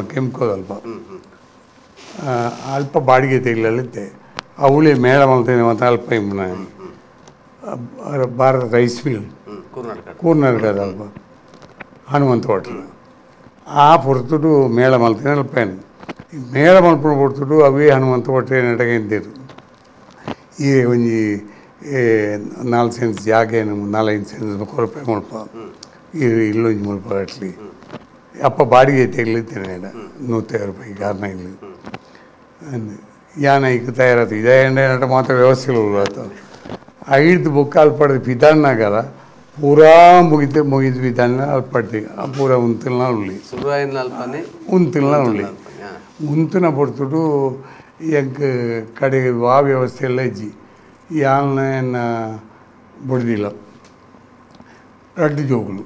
S2: ಹ್ಮ್
S1: ಅಲ್ಪ ಬಾಡಿಗೆ ತೆಗಿಲಲ್ಲಿತ್ತೆ ಅವಳೇ ಮೇಳ ಮಾಡ್ತೇನೆ ಮತ್ತು ಅಲ್ಪ Impana Bharata rice mill
S2: hmm Karnataka
S1: corner కదా ಹನುಮಂತ ಹೋಟ್ಲ್ ಆ ಪೊರ್ತುಡು ಮೇಳ ಮಲ್ತಿನ ಅಲ್ಪೇನು ಈ ಮೇಳ ಮಲ್ಪುನ ಪೊರ್ತುಡು ಅವೇ ಹನುಮಂತ ಹೋಟ್ಲ್ ನಟಗೆ ಇಂತಿರು ಈ ಒಂಜಿ ಏ ನಾಲ್ಕು ಸೆನ್ಸ್ ಜಾಗ ಏನು ನಾಲ್ಕೈದು ಸೆನ್ಸ್ ರೂಪಾಯಿ ಮುಲ್ಪ ಈ ಇಲ್ಲೊಂದು ಮುಲ್ಪ ಅಟ್ಲಿ. ಅಪ್ಪ ಬಾಡಿಗೆ ತೆಗಲಿದ್ದೇನೆ ನೂತ್ತೈದು ರೂಪಾಯಿ ಕಾರಣ ಇಲ್ಲಿ? ಯಾನ ಈಗ ತಯಾರಾತು ಇದೇ ಎಂಟ ಮಾತ್ರ ವ್ಯವಸ್ಥೆಗಳು ಆಯ್ತು ಐದು ಬುಕ್ ಅಲ್ಲಿ ಪಡೆದು ಪಿತಾಣ್ಣಾಗಲ್ಲ ಪೂರಾ ಮುಗಿತು ಮುಗಿದು ಪಿತಾಣ್ಣ ಅಲ್ಲಿ ಪಡ್ತೀವಿ ಪೂರ ಉಂತಿಲ್ನ ಉಳ್ಳಿ ಉಂತಿಲ್ನ ಉಳ್ಳಿ
S2: ಹಾ.
S1: ಮುಂತಿನ ಪಡ್ತುಡು ಎಂಕ್ ಕಡೆಗೆ ಆ ವ್ಯವಸ್ಥೆ ಎಲ್ಲ ಇಜ್ಜಿ. ಯಾಲ್ನ ಬಡ್ದಿಲ್ಲ. ರಡ್ಡು ಜೋಕುಲು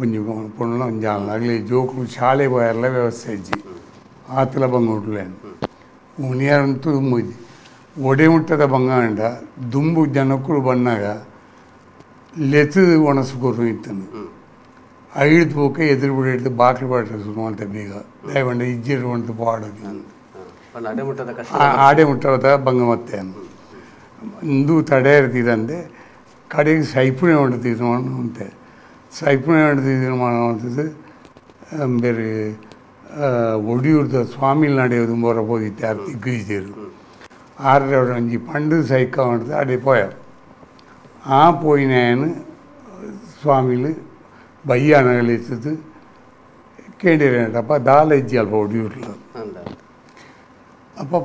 S1: ಒಂಜಿ ಪೊಣ್ಣ ಒಂಜಿ ಆಲ್ನ ಆಗ್ಲಿ ಜೋಕುಲು ಶಾಲೆ ಬಾಯರ್ಲ ವ್ಯವಸ್ಥೆ ಇಜ್ಜಿ ಆತಲ ಬಂಗ ಉಡ್ಲೇನು ಉಣಿಯರಂತೂ ಮುಯ್ದಿ ಒಡೆ ಮುಟ್ಟದ ಬಂಗಾಂಡ ದುಂಬು ಜನಕ್ಕಳು ಬಣ್ಣಾಗ ಲೆತ್ತು ಒಣಸ್ಕೊರು ಇತ್ತನು ಐದು ಪೂಕ ಎದುರು ಬಿಡಿಡ್ದು ಬಾಕ್ಲು ಬಾಟ್ಲು ಶುರು ಅಂತ ಬೇಗ. ದಯವಂಡ ಇಜ್ಜಿರು ಅಂತ ಪಾಡೋದು ಆಡೆ ಮುಟ್ಟದ ಬಂಗ ಮತ್ತೆ ಹಿಂದೂ ತಡೆ ಇರ್ತಿದ್ದಂತೆ ಕಡೆಗೆ ಸೈಪುಣೆ ಹೊಡ್ತಿದ್ನು ಅಂತೆ ಸೈಪುಣೆ ಹೊಡ್ತಿದ್ರು ಮಾಡುವಂಥದ್ದು ಬೇರೆ ಒಡಿಯೂರ್ದ ಸ್ವಾಮಿ ನಡೆಯೋದು ಮೊರಪೋಗಿತ್ತು ಯಾರು திக்விஜீர் ஆறரை அஞ்சு பண்டு சைக்கா வந்து அப்படியே போயார் ஆ போயினேன்னு சுவாமியில்
S2: பையா
S1: நகலிச்சது கேண்டிடேன்டப்பா தாலேஜியால் ஒடியூரில் அப்போ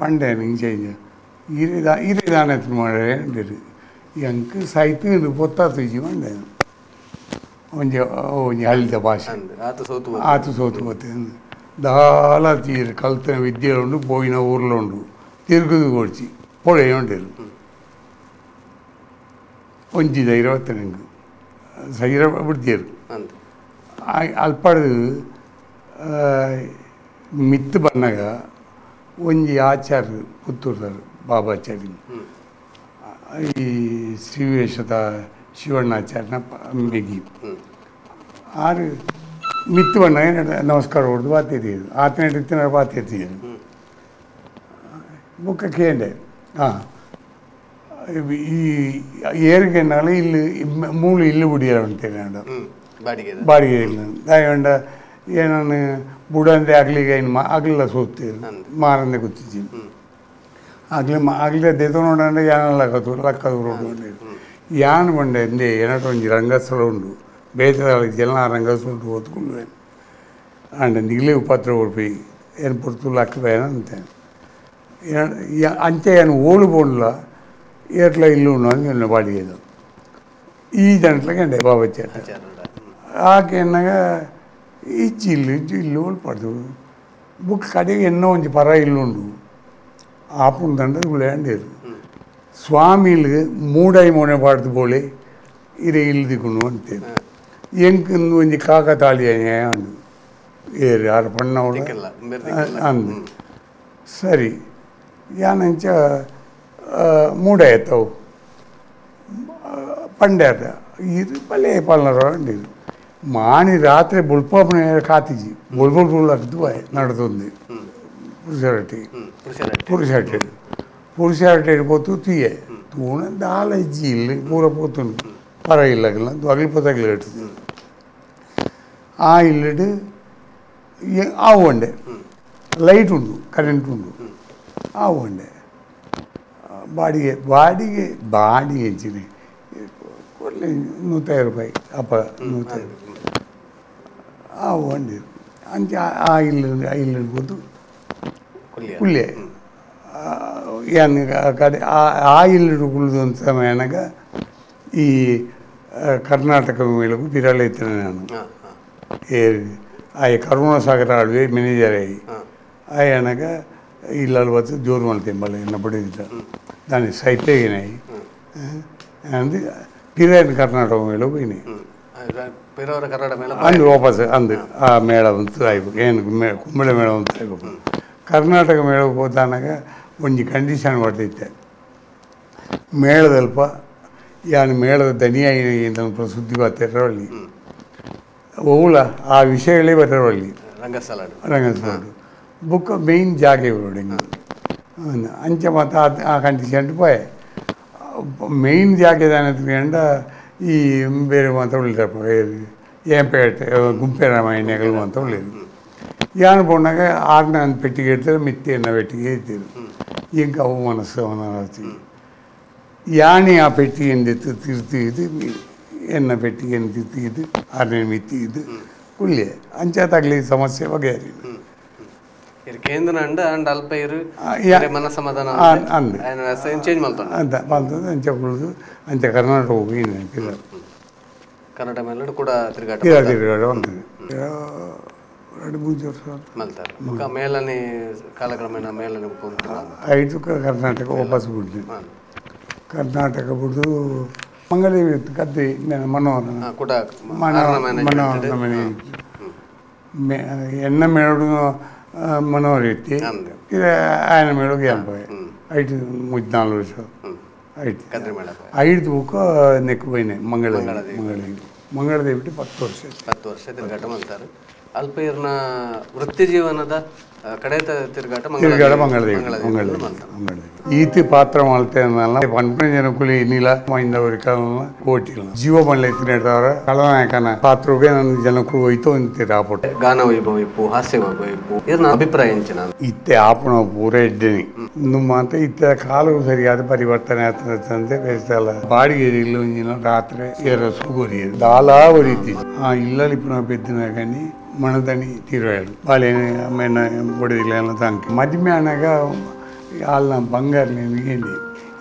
S1: பண்டேன் நீங்கள் செஞ்சேன் ඉරිදා ඉරිදා නැතිමට යංක සහිතයට පොත්තා තුජිවන් දැන. ඔන්ජ
S2: ඕජ හල්ද පාශන්
S1: ఆతు సోతు పోతుంది దాలా తీరు కలుతున్న విద్యలు ఉండు పోయిన ఊర్లో ఉండు తిరుగుదు కొడిచి పొడి ఏమంటారు కొంచెం ధైర్యవత్త నీకు ధైర్యపడి
S2: తీరు
S1: అల్పడు మిత్తు పన్నగా కొంచెం ఆచారు పుత్తూరు ಬಾಬಾಚಾರ್ಯ ಈ ಶ್ರೀವೇಶದ ಶಿವಣ್ಣಾಚಾರ್ಯನ
S2: ಹ್ಮ್
S1: ಆರು ಮಿತ್ತು ಬಂದಾಗ ನಮಸ್ಕಾರ ಹೊಡೆದು ಬಾತಿದ್ದೀವಿ ಆತನ ಬಾತಿರ್ತೀವಿ
S2: ಹ್ಮ್
S1: ಬುಕ್ಕ ಕೇಂಡೆ ಹಾಂ. ಈ ಏರಿಗೆನಾಲ ಇಲ್ಲಿ ಮೂಳು ಇಲ್ಲಿ ಬಿಡಿಯಲ್ಲ ಅಂತೇಳಿ ನಾನು
S2: ಬಾಡಿಗೆ
S1: ಇಲ್ಲ. ದಯಗೊಂಡ ಏನನ್ನು ಬುಡಂದೆ ಆಗ್ಲಿಗೆ ಏನು ಆಗ್ಲಿಲ್ಲ ಸೋತ್ತೀರಿ
S2: ಅಂದ್.
S1: ಮಾರಂದೆ ಗೊತ್ತಿದ್ದೀನಿ ಆಗ್ಲೇ ಮಾ ಆಗ್ಲೇ ದೆತ ನೋಡಂಡೆ ಯಾನ ಲಕ್ಕದು ಲಕ್ಕದು ರೋಡು ಯಾನ್ ಬಂಡೆ ಎಂದೆ ಏನಟ ಒಂಜಿ ರಂಗಸ್ಥಳ ಉಂಡು ಬೇತದ ಜನ ರಂಗಸ್ಥಳ ಉಂಟು ಓದ್ಕೊಂಡು ಅಂಡ ನಿಗಲಿ ಉಪದ್ರ ಓಡ್ಪಿ ಏನು ಪುರ್ತು ಲಕ್ಕ ಬೇನ ಅಂತೆ ಏನ್- ಯಾ- ಅಂಚೆ ಏನು ಓಳು ಬೋಂಡ್ಲ ಏಟ್ಲ ಇಲ್ಲು ಅಂಗೆ ಬಾಡಿಗೆ ಈ ಜಂಟ್ಲಗೆ ಅಂಡೆ ಬಾಬಾ ಚೇಟ
S2: ಆಚಾರ
S1: ಆಕೆನ್ನಾಗ ಈ ಜಿಲ್ಲು జిల్లు పడదు బుక్ కడిగి ఎన్నో ఉంచి పర ఇల్లు ఉండు ఆపుందంటే లేదు சுவாமியில் மூடை முனைப்பாடுத்து போலே இதை எழுதிக்கணும்
S2: அந்த எங்கு கொஞ்சம்
S1: காக்கா தாலியாங்க ஏறு யார் பண்ண அந்த. சரி. யானஞ்ச மூட எத்தவு பண்டாத இது பழைய பல்லரோண்டு மாணி ராத்திரி புல்பாபன காத்திச்சு.
S2: புல்புல்
S1: புல்
S2: அக்துவாய் நடத்துந்து
S1: පුරුෂරටේ පුරුෂරටේ පුරුෂරටේ පොතු තිය තුන දාලා ජීල්ල පූර පොතුන් பறவைகளுக்கெல்லாம் வகை புத்தகங்கள் எடுத்து ఆ ఇల్లుడు ఆవు వండే లైట్ ఉండు కరెంట్ ఉండు ఆవు వండే బాడిగే బాడిగే బాడిగే ఇచ్చింది నూత రూపాయి
S2: అప్ప
S1: నూత ఆవు వండి అంతే ఆ ఇల్లు ఆ ఇల్లు పోతూ పులి ఆయిల్ రుగులు దొంతమైనగా ఈ కర్ణాటక
S2: మీలకు బిరాలెత్తినాను
S1: ఆయన కరోనా సాగర్ ఆడవే మేనేజర్ అయ్యి ఆయనగా ఇళ్ళ వచ్చి జోరుమల తెంబాలి ఎన్నప్పుడు దాన్ని సైట్ అయినాయి? అంది పిరాయిన కర్ణాటక మేళకు పోయినాయి. అందు ఆ. మేడ ఉంది ఆయన కుమ్మడి మేడ ఉంది అయిపోయింది ಕರ್ನಾಟಕ ಮೇಳಕ್ಕೆ ಹೋದಾನಾಗ ಒಂದು ಕಂಡೀಷನ್ ಹೊಡೆದಿದ್ದೆ ಮೇಳದಲ್ಪ ಯಾನು ಮೇಳದ ದನಿಯ ಅಂತ ಸುದ್ದಿ ಬರ್ತಿರೋಳ್ಳಿ ಹೋಗಲ ಆ ವಿಷಯಗಳೇ ಬರೋಳ್ಳಿ
S2: ರಂಗಸ್ಥಳ
S1: ರಂಗಸ್ಥಳ ಬುಕ್ ಮೇನ್ ಜಾಗ ಇವರುಡೆ ಅಂಚೆ ಮತ್ತು ಅದು ಆ ಕಂಡೀಷನ್ ಪಾಯ್. ಮೇನ್ ಜಾಗ ಕಂಡ ಈ ಬೇರೆ ಮಾತು ಏನು ಪೇಟೆ ಗುಂಪೆ ರಾಮಾಯಣಗಳು ಅಂತ ಉಳಿದ್ರು ಯಾರು ಬಂದಾಗ ಆರು ನಾನು ಪೆಟ್ಟಿಗೆ ಇಡ್ತಾರೆ ಮಿತ್ತೆಯನ್ನು ಪೆಟ್ಟಿಗೆ ಇಡ್ತೀರಿ ಈಗ ಅವು ಮನಸ್ಸು ಅವನ ಯಾಣಿ ಆ ಪೆಟ್ಟಿಗೆಯಿಂದ ತಿರ್ತಿದ್ದು ಎನ್ನ ಪೆಟ್ಟಿಗೆಯನ್ನು ತಿರ್ತಿದ್ದು ಆರನೇ ಮಿತ್ತಿದ್ದು ಉಳ್ಳೆ ಅಂಚಾತಾಗಲಿ ಸಮಸ್ಯೆ ಬಗೆಹರಿದು ಅಂಚುದು ಅಂಚ ಕರ್ನಾಟಕ ಹೋಗಿ
S2: ಕರ್ನಾಟಕ ಕೂಡ ತಿರುಗಾಟ ತಿರುಗಾಟ ಅನುಭವಿಸಿರ್ತಾರೆ ಮೇಲನೆ ಕಾಲಕ್ರಮೇಣ ಮೇಲನೆ
S1: ಐದು ಕರ್ನಾಟಕ ವಾಪಸ್ ಬಿಡ್ಲಿ ಕರ್ನಾಟಕ ಬಿಡ್ದು ಮಂಗಲಿ ಕತ್ತಿ ಮನೋಹರನ ಮನೋಹರನ ಮನೆ ಎನ್ನ ಮೇಡು ಮನೋಹರ ಇತ್ತಿ ಇದು ಆಯನ ಮೇಡು ಗ್ಯಾನ್ಪಾಯ್ ಐದು ಮುದ್ದು ನಾಲ್ಕು ವರ್ಷ ಐದು
S2: ಐದು ಬುಕ್ಕ
S1: ನೆಕ್ಕು ಬೈನೆ ಮಂಗಳ ಮಂಗಳ ಮಂಗಳದೇವಿ ಪತ್ತು ವರ್ಷ
S2: ಪತ್ತು ವರ್ಷ ತಿರುಗಾಟ ಮಾಡ್ತಾರೆ ಅಲ್ಪ ಇರ್ನ ವೃತ್ತಿ ಜೀವನದ ಆ, ಕಡೆತ ತಿರುಗಾಟ
S1: ತಿರುಗಾಡ
S2: ಮಂಗಳದೇವಿ
S1: ಈತಿ ಪಾತ್ರ ಮಾಡ್ತೇನಲ್ಲ ಪನ್ಪನ ಜನಕ್ಕೂ ಇನ್ನಿಲ್ಲ ಮೈಂದವರಿ ಕಾಲ ಕೋಟಿಲ್ಲ ಜೀವ ಬಂಡ್ಲ ಎತ್ತಿನೇಟವರ ಕಳನಾಯಕನ ಪಾತ್ರ ನನ್ನ ಜನಕ್ಕೂ ಹೋಯ್ತು ಅಂತೀರಿ ಆಪುಟ
S2: ಗಾನ ವೈಭವ ಇಪ್ಪು ಹಾಸ್ಯ ವೈಭವ ಇಪ್ಪು ಅಭಿಪ್ರಾಯ
S1: ಇತ್ತೆ ಆಪಣ ಪೂರ ಎಡ್ಡೆನಿ ನಮ್ಮ ಅಂತ ಇತ್ತೆ ಕಾಲು ಸರಿಯಾದ ಪರಿವರ್ತನೆ ಆಗ್ತದೆ ಬೇಸಲ್ಲ ಬಾಡಿಗೆ ಇಲ್ಲ ಒಂಜಿನ ರಾತ್ರಿ ಏರ ಸುಗುರಿ ದಾಲಾ ಒರಿತಿ ಆ ಇಲ್ಲ ಇಪ್ಪ ಬೆದ್ದಿನ కానీ மனதனி தீர்வாயிடும் பாலியனை என்ன பொடிதில்லைன்னு தாங்க ಮದ್ಮ್ಯಾನಾಗ ಅಲ್ಲಿ ನಮ್ಮ ಬಂಗಾರ ನಿನಗೇನಿ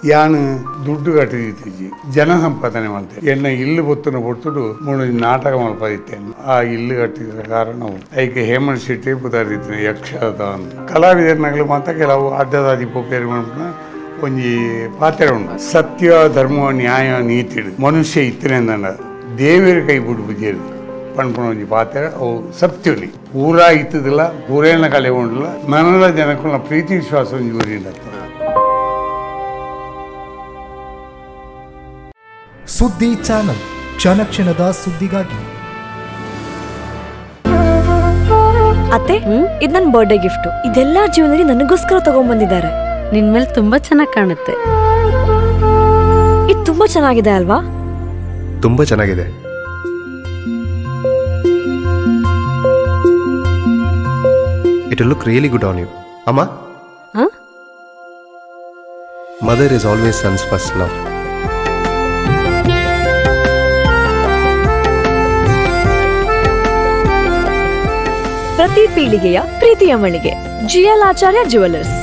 S1: ಯಾನು ದುಡ್ಡು ಕಟ್ಟಿದ್ದೀವಿ ಜನ ಸಂಪಾದನೆ ಮಾಡ್ತೇನೆ ಎನ್ನ ಇಲ್ಲು ಬತ್ತನ ಕೊಟ್ಟು ಮೂರು ನಾಟಕ ಮಾಡ್ಪಾದಿತ್ತೇನೆ ಆ ಇಲ್ಲು ಕಟ್ಟಿದ ಕಾರಣ ಐಕೆ ಹೇಮಂತ್ ಶೆಟ್ಟಿ ಬುದಾರಿದ್ದೀನಿ ಯಕ್ಷ ಅದ ಅಂತ. ಕಲಾವಿದರ್ನಾಗಲು ಮಾತ್ರ ಕೆಲವು ಅಡ್ಡದಾದಿ ಪೋಪೇರಿ ಮಾಡ್ಬಿಟ್ಟು ಒಂಜಿ ಪಾತ್ರೆ ಉಂಟು. ಸತ್ಯ, ಧರ್ಮ, ನ್ಯಾಯ ನೀತಿ ಮನುಷ್ಯ ಇತ್ತಿನ ದೇವರ ಕೈ ಬಿಟ್ಟು ಬುದ್ಧಿ ಪಣ್ಪಣ ಒಂಜಿ ಪಾತ್ರ ಅವು ಸತ್ಯುಲಿ ಊರ ಇತ್ತದಿಲ್ಲ ಊರೇನ ಕಲೆ ಉಂಡಿಲ್ಲ ಮನದ ಜನಕ್ಕುಲ್ಲ ಪ್ರೀತಿ ವಿಶ್ವಾಸ
S3: ಸುದ್ದಿ ಚಾನಲ್ ಕ್ಷಣ ಕ್ಷಣದ ಸುದ್ದಿಗಾಗಿ.
S4: ಅತ್ತೆ ಇದು ನನ್ನ ಬರ್ಡೇ ಗಿಫ್ಟ್ ಇದೆಲ್ಲ ಜೀವನದಲ್ಲಿ ನನಗೋಸ್ಕರ ತಗೊಂಡ್ಬಂದಿದ್ದಾರೆ
S5: ನಿನ್ ಮೇಲೆ ತುಂಬಾ ಚೆನ್ನಾಗಿ ಕಾಣುತ್ತೆ.
S4: ಇದು ತುಂಬಾ ಚೆನ್ನಾಗಿದೆ ಅಲ್ವಾ?
S6: ತುಂಬಾ ಚೆನ್ನಾಗಿದೆ. It look really good on you ಅಮ್ಮ
S5: ಹ?
S6: Mother is always son's first love
S4: ಪ್ರತಿ ಪೀಳಿಗೆಯ ಪ್ರೀತಿಯ ಮಳಿಗೆ. ಜಿಎಲ್ ಆಚಾರ್ಯ ಜುವೆಲ್ಲರ್ಸ್